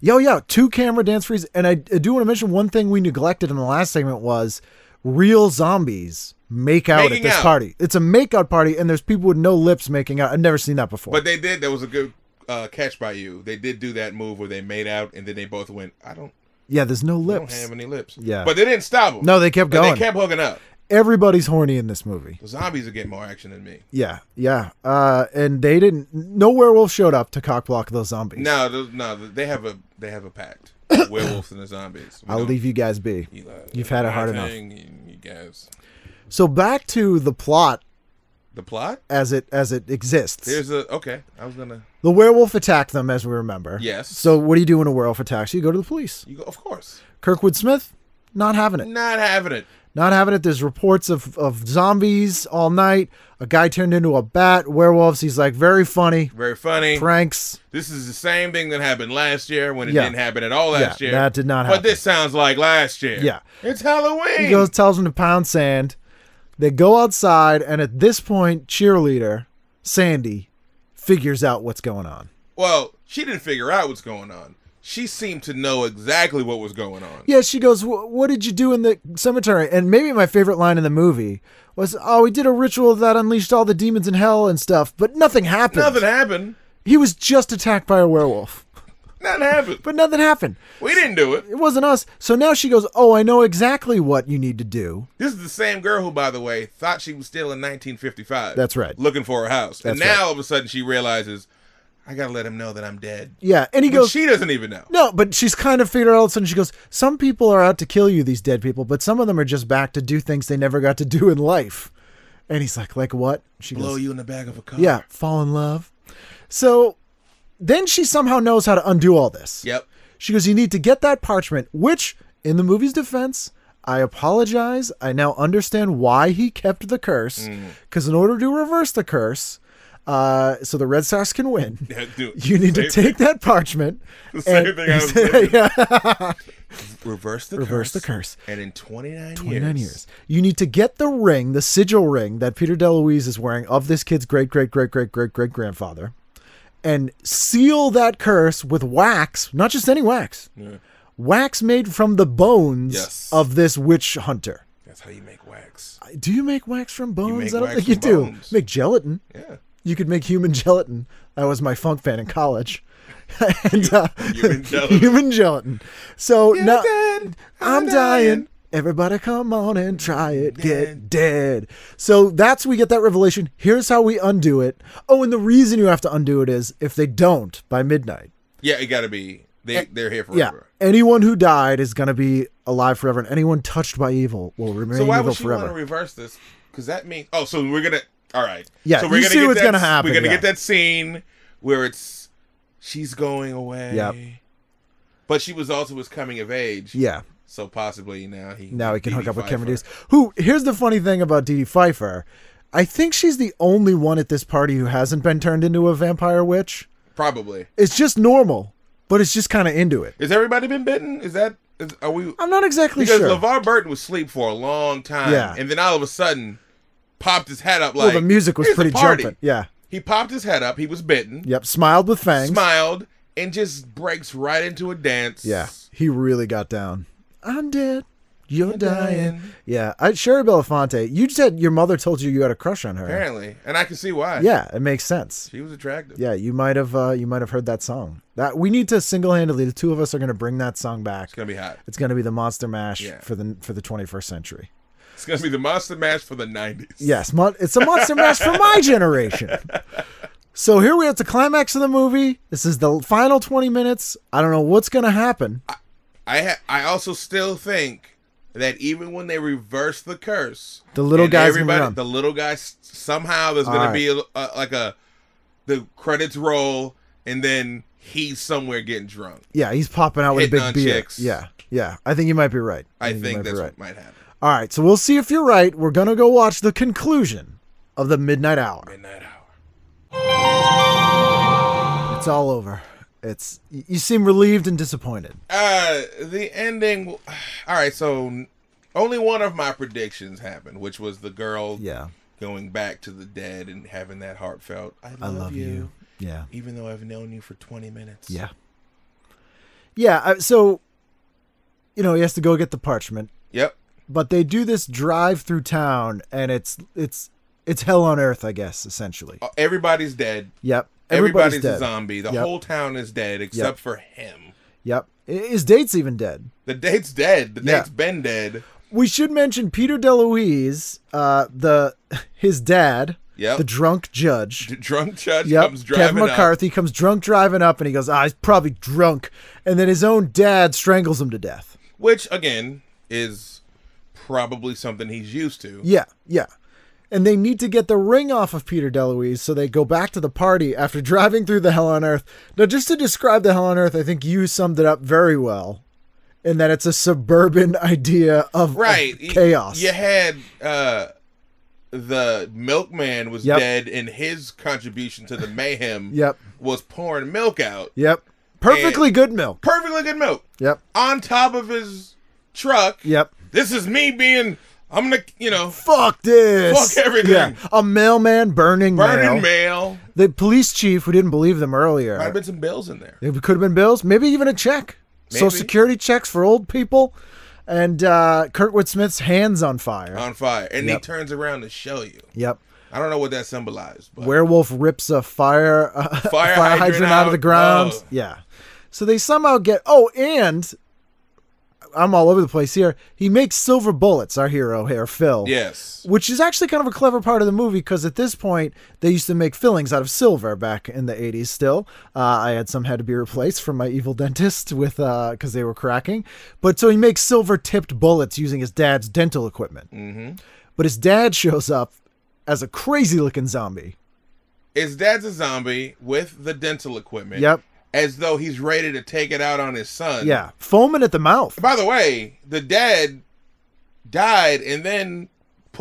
Yo, yeah, two camera dance freeze. And I, I do want to mention one thing we neglected in the last segment was real zombies make out Making at this out. party. It's a makeout party, and there's people with no lips making out. I've never seen that before. But they did. That was a good uh, catch by you. They did do that move where they made out and then they both went. I don't. Yeah, there's no I don't lips. have any lips. Yeah. But they didn't stop them. No, they kept going. They kept hooking up. Everybody's horny in this movie. The zombies are getting more action than me. Yeah, yeah. Uh, and they didn't. No werewolf showed up to cockblock those zombies. No, no, they have a they have a pact. Werewolves and the zombies. I'll leave you guys be. you, You've had it hard enough. You guys. So back to the plot The plot? as it as it exists. There's a okay. I was gonna. The werewolf attacked them, as we remember. Yes. So what do you do when a werewolf attacks you? You go to the police. You go. Of course. Kurtwood Smith, not having it. Not having it. Not having it. There's reports of, of zombies all night. A guy turned into a bat. Werewolves. He's like very funny. Very funny. Pranks. This is the same thing that happened last year when it Yeah. didn't happen at all last Yeah, year. that did not happen. But this sounds like last year. Yeah. It's Halloween. He goes, tells him to pound sand. They go outside, and at this point, cheerleader Sandy figures out what's going on. well, she didn't figure out what's going on. She seemed to know exactly what was going on. Yeah, she goes, "What did you do in the cemetery?" And maybe my favorite line in the movie was, "Oh, we did a ritual that unleashed all the demons in hell and stuff, but nothing happened. Nothing happened. He was just attacked by a werewolf, Nothing happened. but nothing happened. We didn't do it. It wasn't us." So now she goes, "Oh, I know exactly what you need to do." This is the same girl who, by the way, thought she was still in 1955. That's right. Looking for her house. and now right. all of a sudden she realizes, I gotta let him know that I'm dead. Yeah, and he But goes, she doesn't even know. No, but she's kind of figured out all of a sudden. She goes, Some people are out to kill you, these dead people, but some of them are just back to do things they never got to do in life. And he's like, Like what? She Blow goes, you in the back of a car. Yeah, fall in love. So then she somehow knows how to undo all this. Yep. She goes, You need to get that parchment, which, in the movie's defense, I apologize. I now understand why he kept the curse. Mm. Because in order to reverse the curse, uh, so the Red Sox can win, Yeah, dude, you need to take that parchment. The same and- thing I was thinking. yeah. Reverse the Reverse curse. the curse. And in 29, 29 years. years. You need to get the ring, the sigil ring that Peter DeLuise is wearing of this kid's great, great, great, great, great, great grandfather, and seal that curse with wax, not just any wax, wax made from the bones Yes. of this witch hunter. That's how you make wax. Do you make wax from bones? I don't think you from do. Make gelatin. Yeah. You could make human gelatin. I was my funk fan in college. and uh, Human gelatin. human gelatin. So now. I'm I'm dying. dying. Everybody come on and try it. Get dead. So that's we get that revelation. Here's how we undo it. Oh, and the reason you have to undo it is if they don't by midnight. Yeah, it gotta be. They, eh, they're here forever. Yeah. Anyone who died is going to be alive forever, and anyone touched by evil will remain So why evil would she want to reverse this? Because that means. Oh, so we're gonna. All right. Yeah, So we're gonna see get what's that, gonna happen, We're gonna yeah. get that scene where it's she's going away. Yep. But she was also was coming of age. yeah. So possibly now he Now he can hook up with Pfeiffer. Cameron Diaz. Who? Here's the funny thing about Dee Dee Pfeiffer. I think she's the only one at this party who hasn't been turned into a vampire witch. Probably. It's just normal, but it's just kind of into it. Has everybody been bitten? Is that? Is, are we? I'm not exactly sure Because sure. LeVar Burton was asleep for a long time. Yeah. And then all of a sudden, popped his head up well, like. the music was pretty party." jumping. Yeah. He popped his head up. He was bitten. Yep. Smiled with fangs. Smiled and just breaks right into a dance. Yeah. He really got down. I'm dead. You're, dying. dying. Yeah. I, Shari Belafonte, you said your mother told you you had a crush on her. Apparently, and I can see why. Yeah, it makes sense. She was attractive. Yeah, you might have uh, you might have heard that song. That we need to single handedly. The two of us are going to bring that song back. It's gonna be hot. It's going to be the Monster Mash Yeah. for the for the 21st century. It's gonna be the monster mash for the '90s. Yes, mon- it's a Monster Mash for my generation. So here we are at the climax of the movie. This is the final 20 minutes. I don't know what's going to happen. I ha- I also still think that even when they reverse the curse, The little guy's everybody, the little guy somehow there's gonna be a, a, like a the credits roll, and then he's somewhere getting drunk. Yeah, he's popping out with a big beer. chicks. Yeah, yeah. I think you might be right. I you think be that's right. what might happen. All right, so we'll see if you're right. We're gonna go watch the conclusion of the Midnight Hour. Midnight hour. It's all over. It's you seem relieved and disappointed. Uh, the ending. All right, so only one of my predictions happened, which was the girl Yeah, going back to the dead and having that heartfelt "I love, I love you, you. Yeah, even though I've known you for twenty minutes." yeah, yeah. So, you know, he has to go get the parchment, Yep. but they do this drive through town, and it's it's it's hell on earth, I guess, essentially. Uh, Everybody's dead. Yep, Everybody's, dead. a zombie. The Yep. whole town is dead except for him. Yep, I- his date's even dead. The date's dead. The Yeah. date's been dead. We should mention Peter DeLuise, uh, the his dad, Yep. the drunk judge. D- drunk judge Yep, comes driving Kevin up. McCarthy comes drunk driving up, and he goes, "Ah, he's probably drunk," and then his own dad strangles him to death. which again is probably something he's used to. Yeah, yeah. And they need to get the ring off of Peter DeLuise, so they go back to the party after driving through the Hell on Earth. Now, just to describe the Hell on Earth, I think you summed it up very well, in that it's a suburban idea of, Right. Chaos. You had uh the milkman was Yep. dead and his contribution to the mayhem Yep. was pouring milk out. Yep. Perfectly good milk. Perfectly good milk. Yep. On top of his truck. Yep. This is me being I'm gonna you know Fuck this. Fuck everything. Yeah. A mailman burning, burning mail. mail. The police chief, who didn't believe them earlier, Might have been some bills in there. It could have been bills, maybe even a check. Social security checks for old people. And uh, Kurtwood Smith's hands on fire. On fire. And Yep. he turns around to show you. yep. I don't know what that symbolized, but Werewolf rips a fire, uh, Fire fire, hydrant hydrant out of the ground. Oh. Yeah. So they somehow get. Oh, and I'm all over the place here. He makes silver bullets. Our hero here, Phil. yes. Which is actually kind of a clever part of the movie because at this point they used to make fillings out of silver back in the 80s. Still, uh, I had some had to be replaced from my evil dentist with because they were cracking. But so he makes silver tipped bullets using his dad's dental equipment. Mm-hmm. But his dad shows up as a crazy looking zombie. His dad's a zombie with the dental equipment. Yep. As though he's ready to take it out on his son. Yeah, foaming at the mouth. By the way, the dad died and then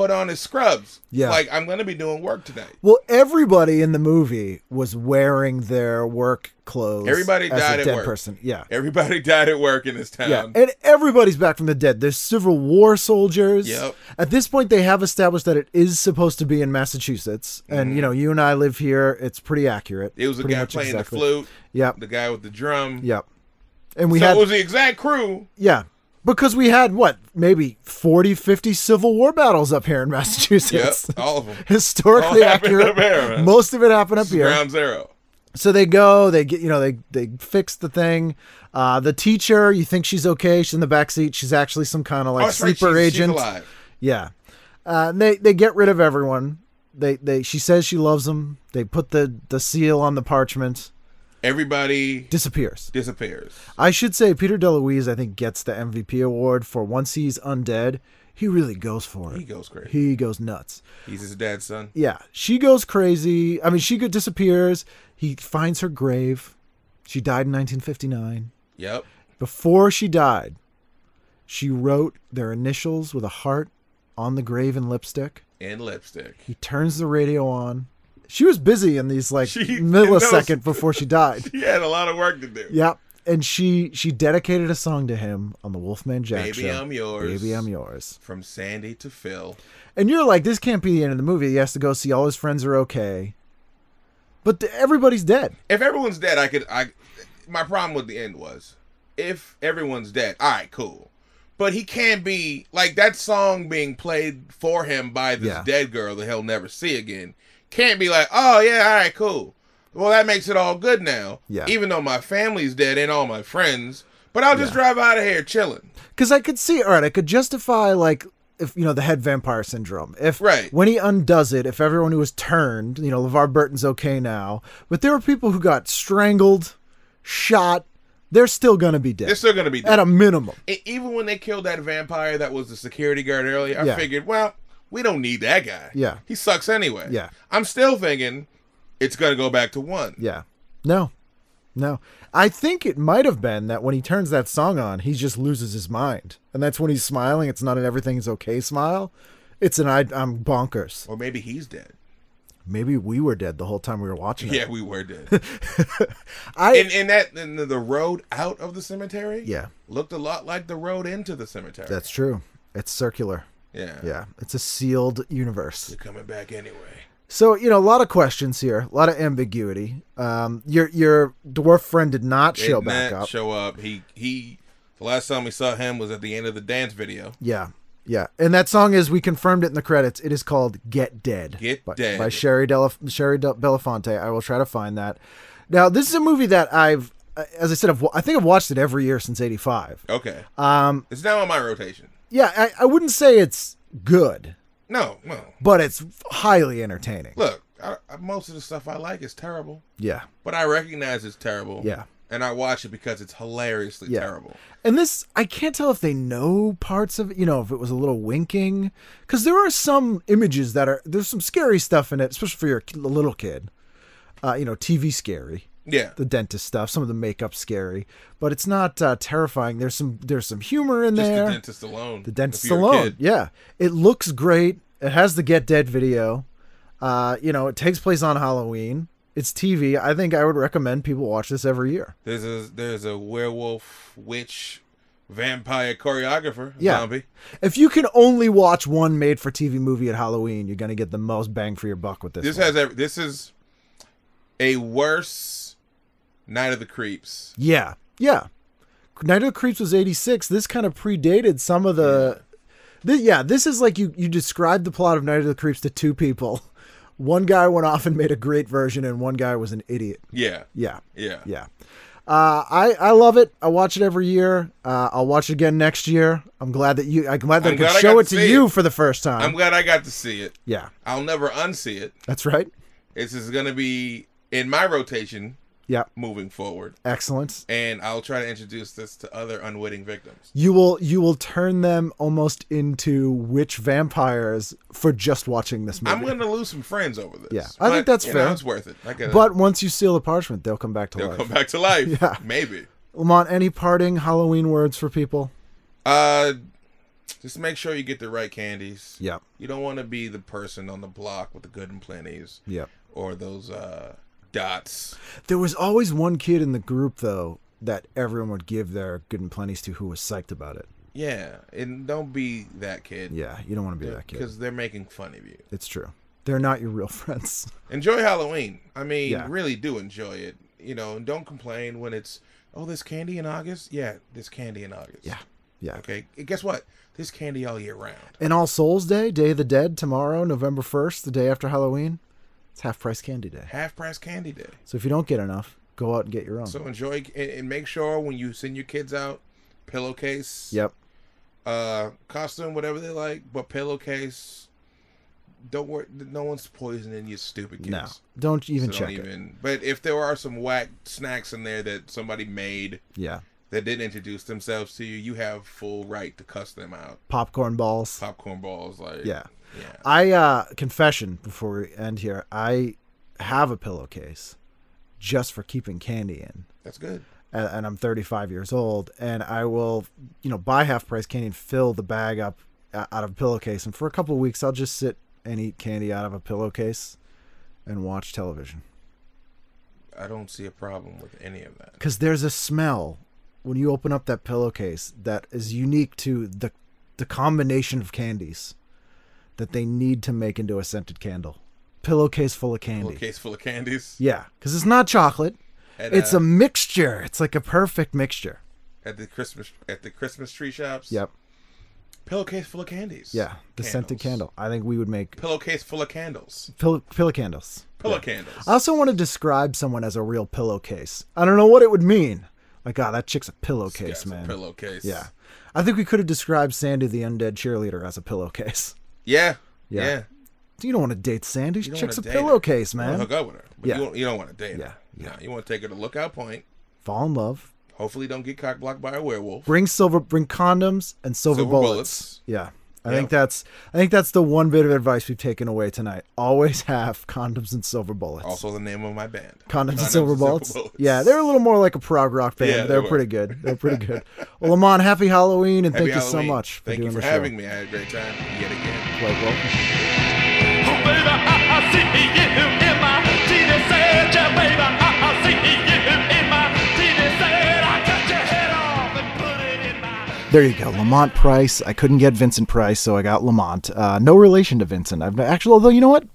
put on his scrubs. Yeah. Like, I'm going to be doing work tonight. Well, everybody in the movie was wearing their work clothes. Everybody as died a at work. person. Yeah. Everybody died at work in this town. Yeah, and everybody's back from the dead. There's Civil War soldiers. Yep. At this point, they have established that it is supposed to be in Massachusetts, and mm-hmm. you know, you and I live here. It's pretty accurate. It was Pretty guy playing exactly. the flute, Yep. the guy with the drum. Yep. And we so had it was the exact crew. yeah, because we had what maybe 40, 50 Civil War battles up here in Yep, Massachusetts. all of them. Historically All accurate. up here, man. Most of it happened up here. Ground zero. So they go, they get, you know, they they fix the thing. Uh, the teacher, you think she's okay? She's in the back seat. She's actually some kind of Oh, like right, sleeper she's- she's agent. alive. Yeah. Uh, and they they get rid of everyone. They they she says she loves them. They put the the seal on the parchment. Everybody Disappears. disappears. I should say Peter DeLuise I think gets the MVP award for once he's undead, he really goes for it. He goes crazy. He goes nuts. He's his dad's son. Yeah, she goes crazy. I mean, she disappears. He finds her grave. She died in 1959. Yep. Before she died, she wrote their initials with a heart on the grave in lipstick. And lipstick. He turns the radio on. She was busy in these like She millisecond knows. before she died. He had a lot of work to do. Yep. And she she dedicated a song to him on the Wolfman Jack Baby, show. I'm yours. Baby, I'm yours. From Sandy to Phil. And you're like, this can't be the end of the movie. He has to go see all his friends are okay. But everybody's dead. If everyone's dead, I could. I. My problem with the end was, if everyone's dead, all right, cool. But he can't be like that song being played for him by this Yeah. dead girl that he'll never see again. Can't be like, oh yeah, all right, cool. Well, that makes it all good now. Yeah. Even though my family's dead and all my friends, but I'll just Yeah. drive out of here chilling. Because I could see, all right, I could justify like if you know the head vampire syndrome. If Right. when he undoes it, if everyone who was turned, you know, LeVar Burton's okay now, but there were people who got strangled, shot. They're still gonna be dead They're still gonna be dead. at a minimum. E- even when they killed that vampire that was the security guard earlier, I Yeah. figured, well, we don't need that guy. Yeah. He sucks anyway. Yeah. I'm still thinking it's going to go back to one. Yeah. No. No. I think it might have been that when he turns that song on, he just loses his mind, and that's when he's smiling. It's not an everything's okay smile. It's an I, I'm bonkers. Or maybe he's dead. Maybe we were dead the whole time we were watching it. Yeah, we were dead. I and and that and the, the road out of the cemetery, Yeah. looked a lot like the road into the cemetery. that's true. It's circular. Yeah, Yeah, it's a sealed universe. You're coming back anyway. So you know, a lot of questions here, a lot of ambiguity. Um, your your dwarf friend did not show Did back up. Show up. He he. The last time we saw him was at the end of the dance video. Yeah, yeah, and that song is we confirmed it in the credits. It is called "Get Dead." Get by, Dead. by Shari Della, Shari De- Belafonte. I will try to find that. Now, this is a movie that I've, as I said, I've, I think I've watched it every year since '85. Okay, Um, it's now on my rotation. Yeah, I, I wouldn't say it's good, No, no. but it's highly entertaining. Look, I, I, most of the stuff I like is terrible, Yeah, but I recognize it's terrible. Yeah. and I watch it because it's hilariously Yeah. terrible. And this, I can't tell if they know parts of it, you know, if it was a little winking. Because there are some images that are, there's some scary stuff in it, especially for your little kid. Uh, you know, TV scary. Yeah, The dentist stuff, some of the makeup scary, but it's not uh, terrifying. There's some there's some humor in just there. the dentist alone. The dentist If you're a alone, yeah. It looks great. It has the Get Dead video. Uh, you know, it takes place on Halloween. It's TV. I think I would recommend people watch this every year. There's a there's a werewolf, witch, vampire choreographer. Yeah. Zombie. If you can only watch one made-for-TV movie at Halloween, you're gonna get the most bang for your buck with this. This one. has every, this is a worse Night of the Creeps. yeah, yeah. Night of the Creeps was '86. This kind of predated some of the. Thi- yeah, this is like you you described the plot of Night of the Creeps to two people. One guy went off and made a great version, and one guy was an idiot. Yeah, Yeah, yeah, yeah. Uh, I I love it. I watch it every year. Uh, I'll watch it again next year. I'm glad that you. I'm glad that I'm I could show it to to you it. for the first time. I'm glad I got to see it. yeah, I'll never unsee it. that's right. This is gonna be in my rotation Yeah, moving forward, excellent. and I'll try to introduce this to other unwitting victims. You will you will turn them almost into witch vampires for just watching this movie. I'm gonna lose some friends over this. Yeah, I think that's fair. Know, it's worth it. I get But once you seal the parchment, they'll come back to life. they'll life. come back to life. Yeah. maybe. Lamont, any parting Halloween words for people? Uh, just make sure you get the right candies. Yeah. You don't want to be the person on the block with the good and plenties Yep. or those uh dots. There was always one kid in the group though that everyone would give their good and plenties to who was psyched about it. Yeah, and don't be that kid. Yeah, you don't want to be that kid. because they're making fun of you. It's true. They're not your real friends. Enjoy Halloween. I mean, Yeah. really do enjoy it. You know, and don't complain when it's oh, there's candy in August. Yeah, there's candy in August. Yeah. Yeah. Okay. And guess what? There's candy all year round. And All Souls Day, Day of the Dead, tomorrow, November 1st, the day after Halloween, it's half price candy day. Half price candy day. So if you don't get enough, go out and get your own. So enjoy and, and make sure when you send your kids out, pillowcase, yep. uh, costume, whatever they like, but pillowcase. Don't worry, no one's poisoning you, stupid kids. No. Don't even So check don't it. even. But if there are some whack snacks in there that somebody made Yeah. that didn't introduce themselves to you, you have full right to cuss them out. Popcorn balls. Popcorn balls, like Yeah. Yeah. I uh confession before we end here. I have a pillowcase just for keeping candy in. That's good. And, and I'm 35 years old and I will, you know, buy half price candy and fill the bag up uh, out of a pillowcase and for a couple of weeks I'll just sit and eat candy out of a pillowcase and watch television. I don't see a problem with any of that. Cuz there's a smell when you open up that pillowcase that is unique to the the combination of candies that they need to make into a scented candle. Pillowcase full of candy. Little case full of candies. Yeah, because it's not chocolate. At, It's uh, a mixture. It's like a perfect mixture. at the Christmas at the Christmas tree shops. Yep. Pillowcase full of candies. Yeah, the scented candle. I think we would make Pillowcase full of candles. pillow, pillow candles. Pillow Yeah. candles. I also want to describe someone as a real pillowcase. I don't know what it would mean. Like, ah, that chick's a pillowcase, Yes, a man. Pillowcase. Yeah. I think we could have described Sandy the undead cheerleader as a pillowcase. Yeah. Yeah. Yeah. You don't want to date Sandy. You don't Chick's a her. pillowcase, You man. hook up with her, but Yeah. you, don't, you don't want to date Yeah, her. yeah. No, you want to take her to Lookout Point. Fall in love. Hopefully, don't get cock blocked by a werewolf. Bring silver. Bring condoms and silver, Silver bullets. bullets. Yeah. I Yep. think that's I think that's the one bit of advice we've taken away tonight. Always have condoms and silver bullets. Also, the name of my band. Condoms, and silver and Silver bullets. Bullets. Yeah, they're a little more like a prog rock band. Yeah, they they're were. pretty good. They're pretty good. Well, Lamont, happy Halloween and Happy thank you so much for Thank doing you for having show. me. I had a great time yet again. Quite welcome. Oh, baby, I, I see you There you go, Lamont Price. I couldn't get Vincent Price, so I got Lamont. Uh, no relation to Vincent. I've actually, although you know what,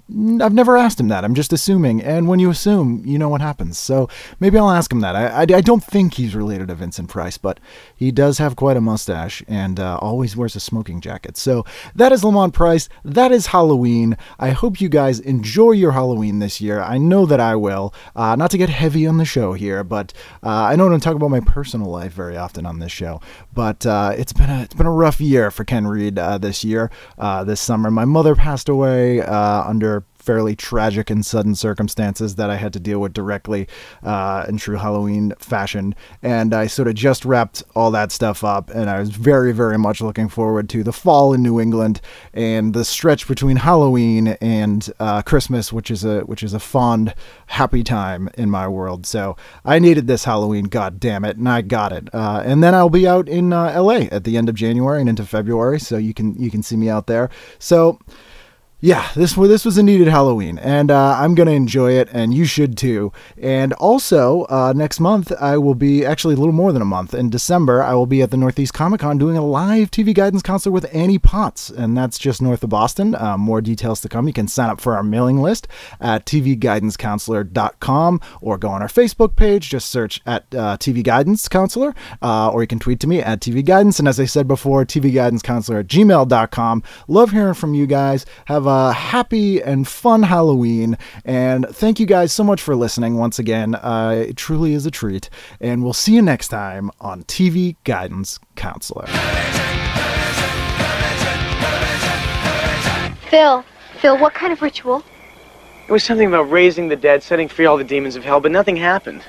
I've never asked him that. I'm just assuming, and when you assume, you know what happens. So maybe I'll ask him that. I, I, I don't think he's related to Vincent Price, but he does have quite a mustache and uh, always wears a smoking jacket. So that is Lamont Price. That is Halloween. I hope you guys enjoy your Halloween this year. I know that I will. Uh, not to get heavy on the show here, but uh, I don't talk about my personal life very often on this show. But uh, it's been a it's been a rough year for Ken Reid uh, this year, uh, this summer. My mother passed away uh, under fairly tragic and sudden circumstances that I had to deal with directly uh, in true Halloween fashion. And I sort of just wrapped all that stuff up, and I was very, very much looking forward to the fall in New England and the stretch between Halloween and uh, Christmas, which is a which is a fond, happy time in my world. So I needed this Halloween, god damn it, and I got it. Uh, and then I'll be out in uh, L.A. at the end of January and into February, so you can you can see me out there. So yeah, this was this was a needed Halloween, and uh, I'm gonna enjoy it, and you should too. And also, uh, next month I will be actually a little more than a month in December. I will be at the Northeast Comic Con doing a live TV guidance counselor with Annie Potts, and that's just north of Boston. Uh, more details to come. You can sign up for our mailing list at tvguidancecounselor.com or go on our Facebook page. Just search at uh, TV Guidance Counselor, uh, or you can tweet to me at TV Guidance. And as I said before, tvguidancecounselor at gmail.com. Love hearing from you guys. Have a happy and fun Halloween. And thank you guys so much for listening once again. Uh, it truly is a treat. And we'll see you next time on TV Guidance Counselor. Phil, Phil, what kind of ritual? It was something about raising the dead, setting free all the demons of hell, but nothing happened.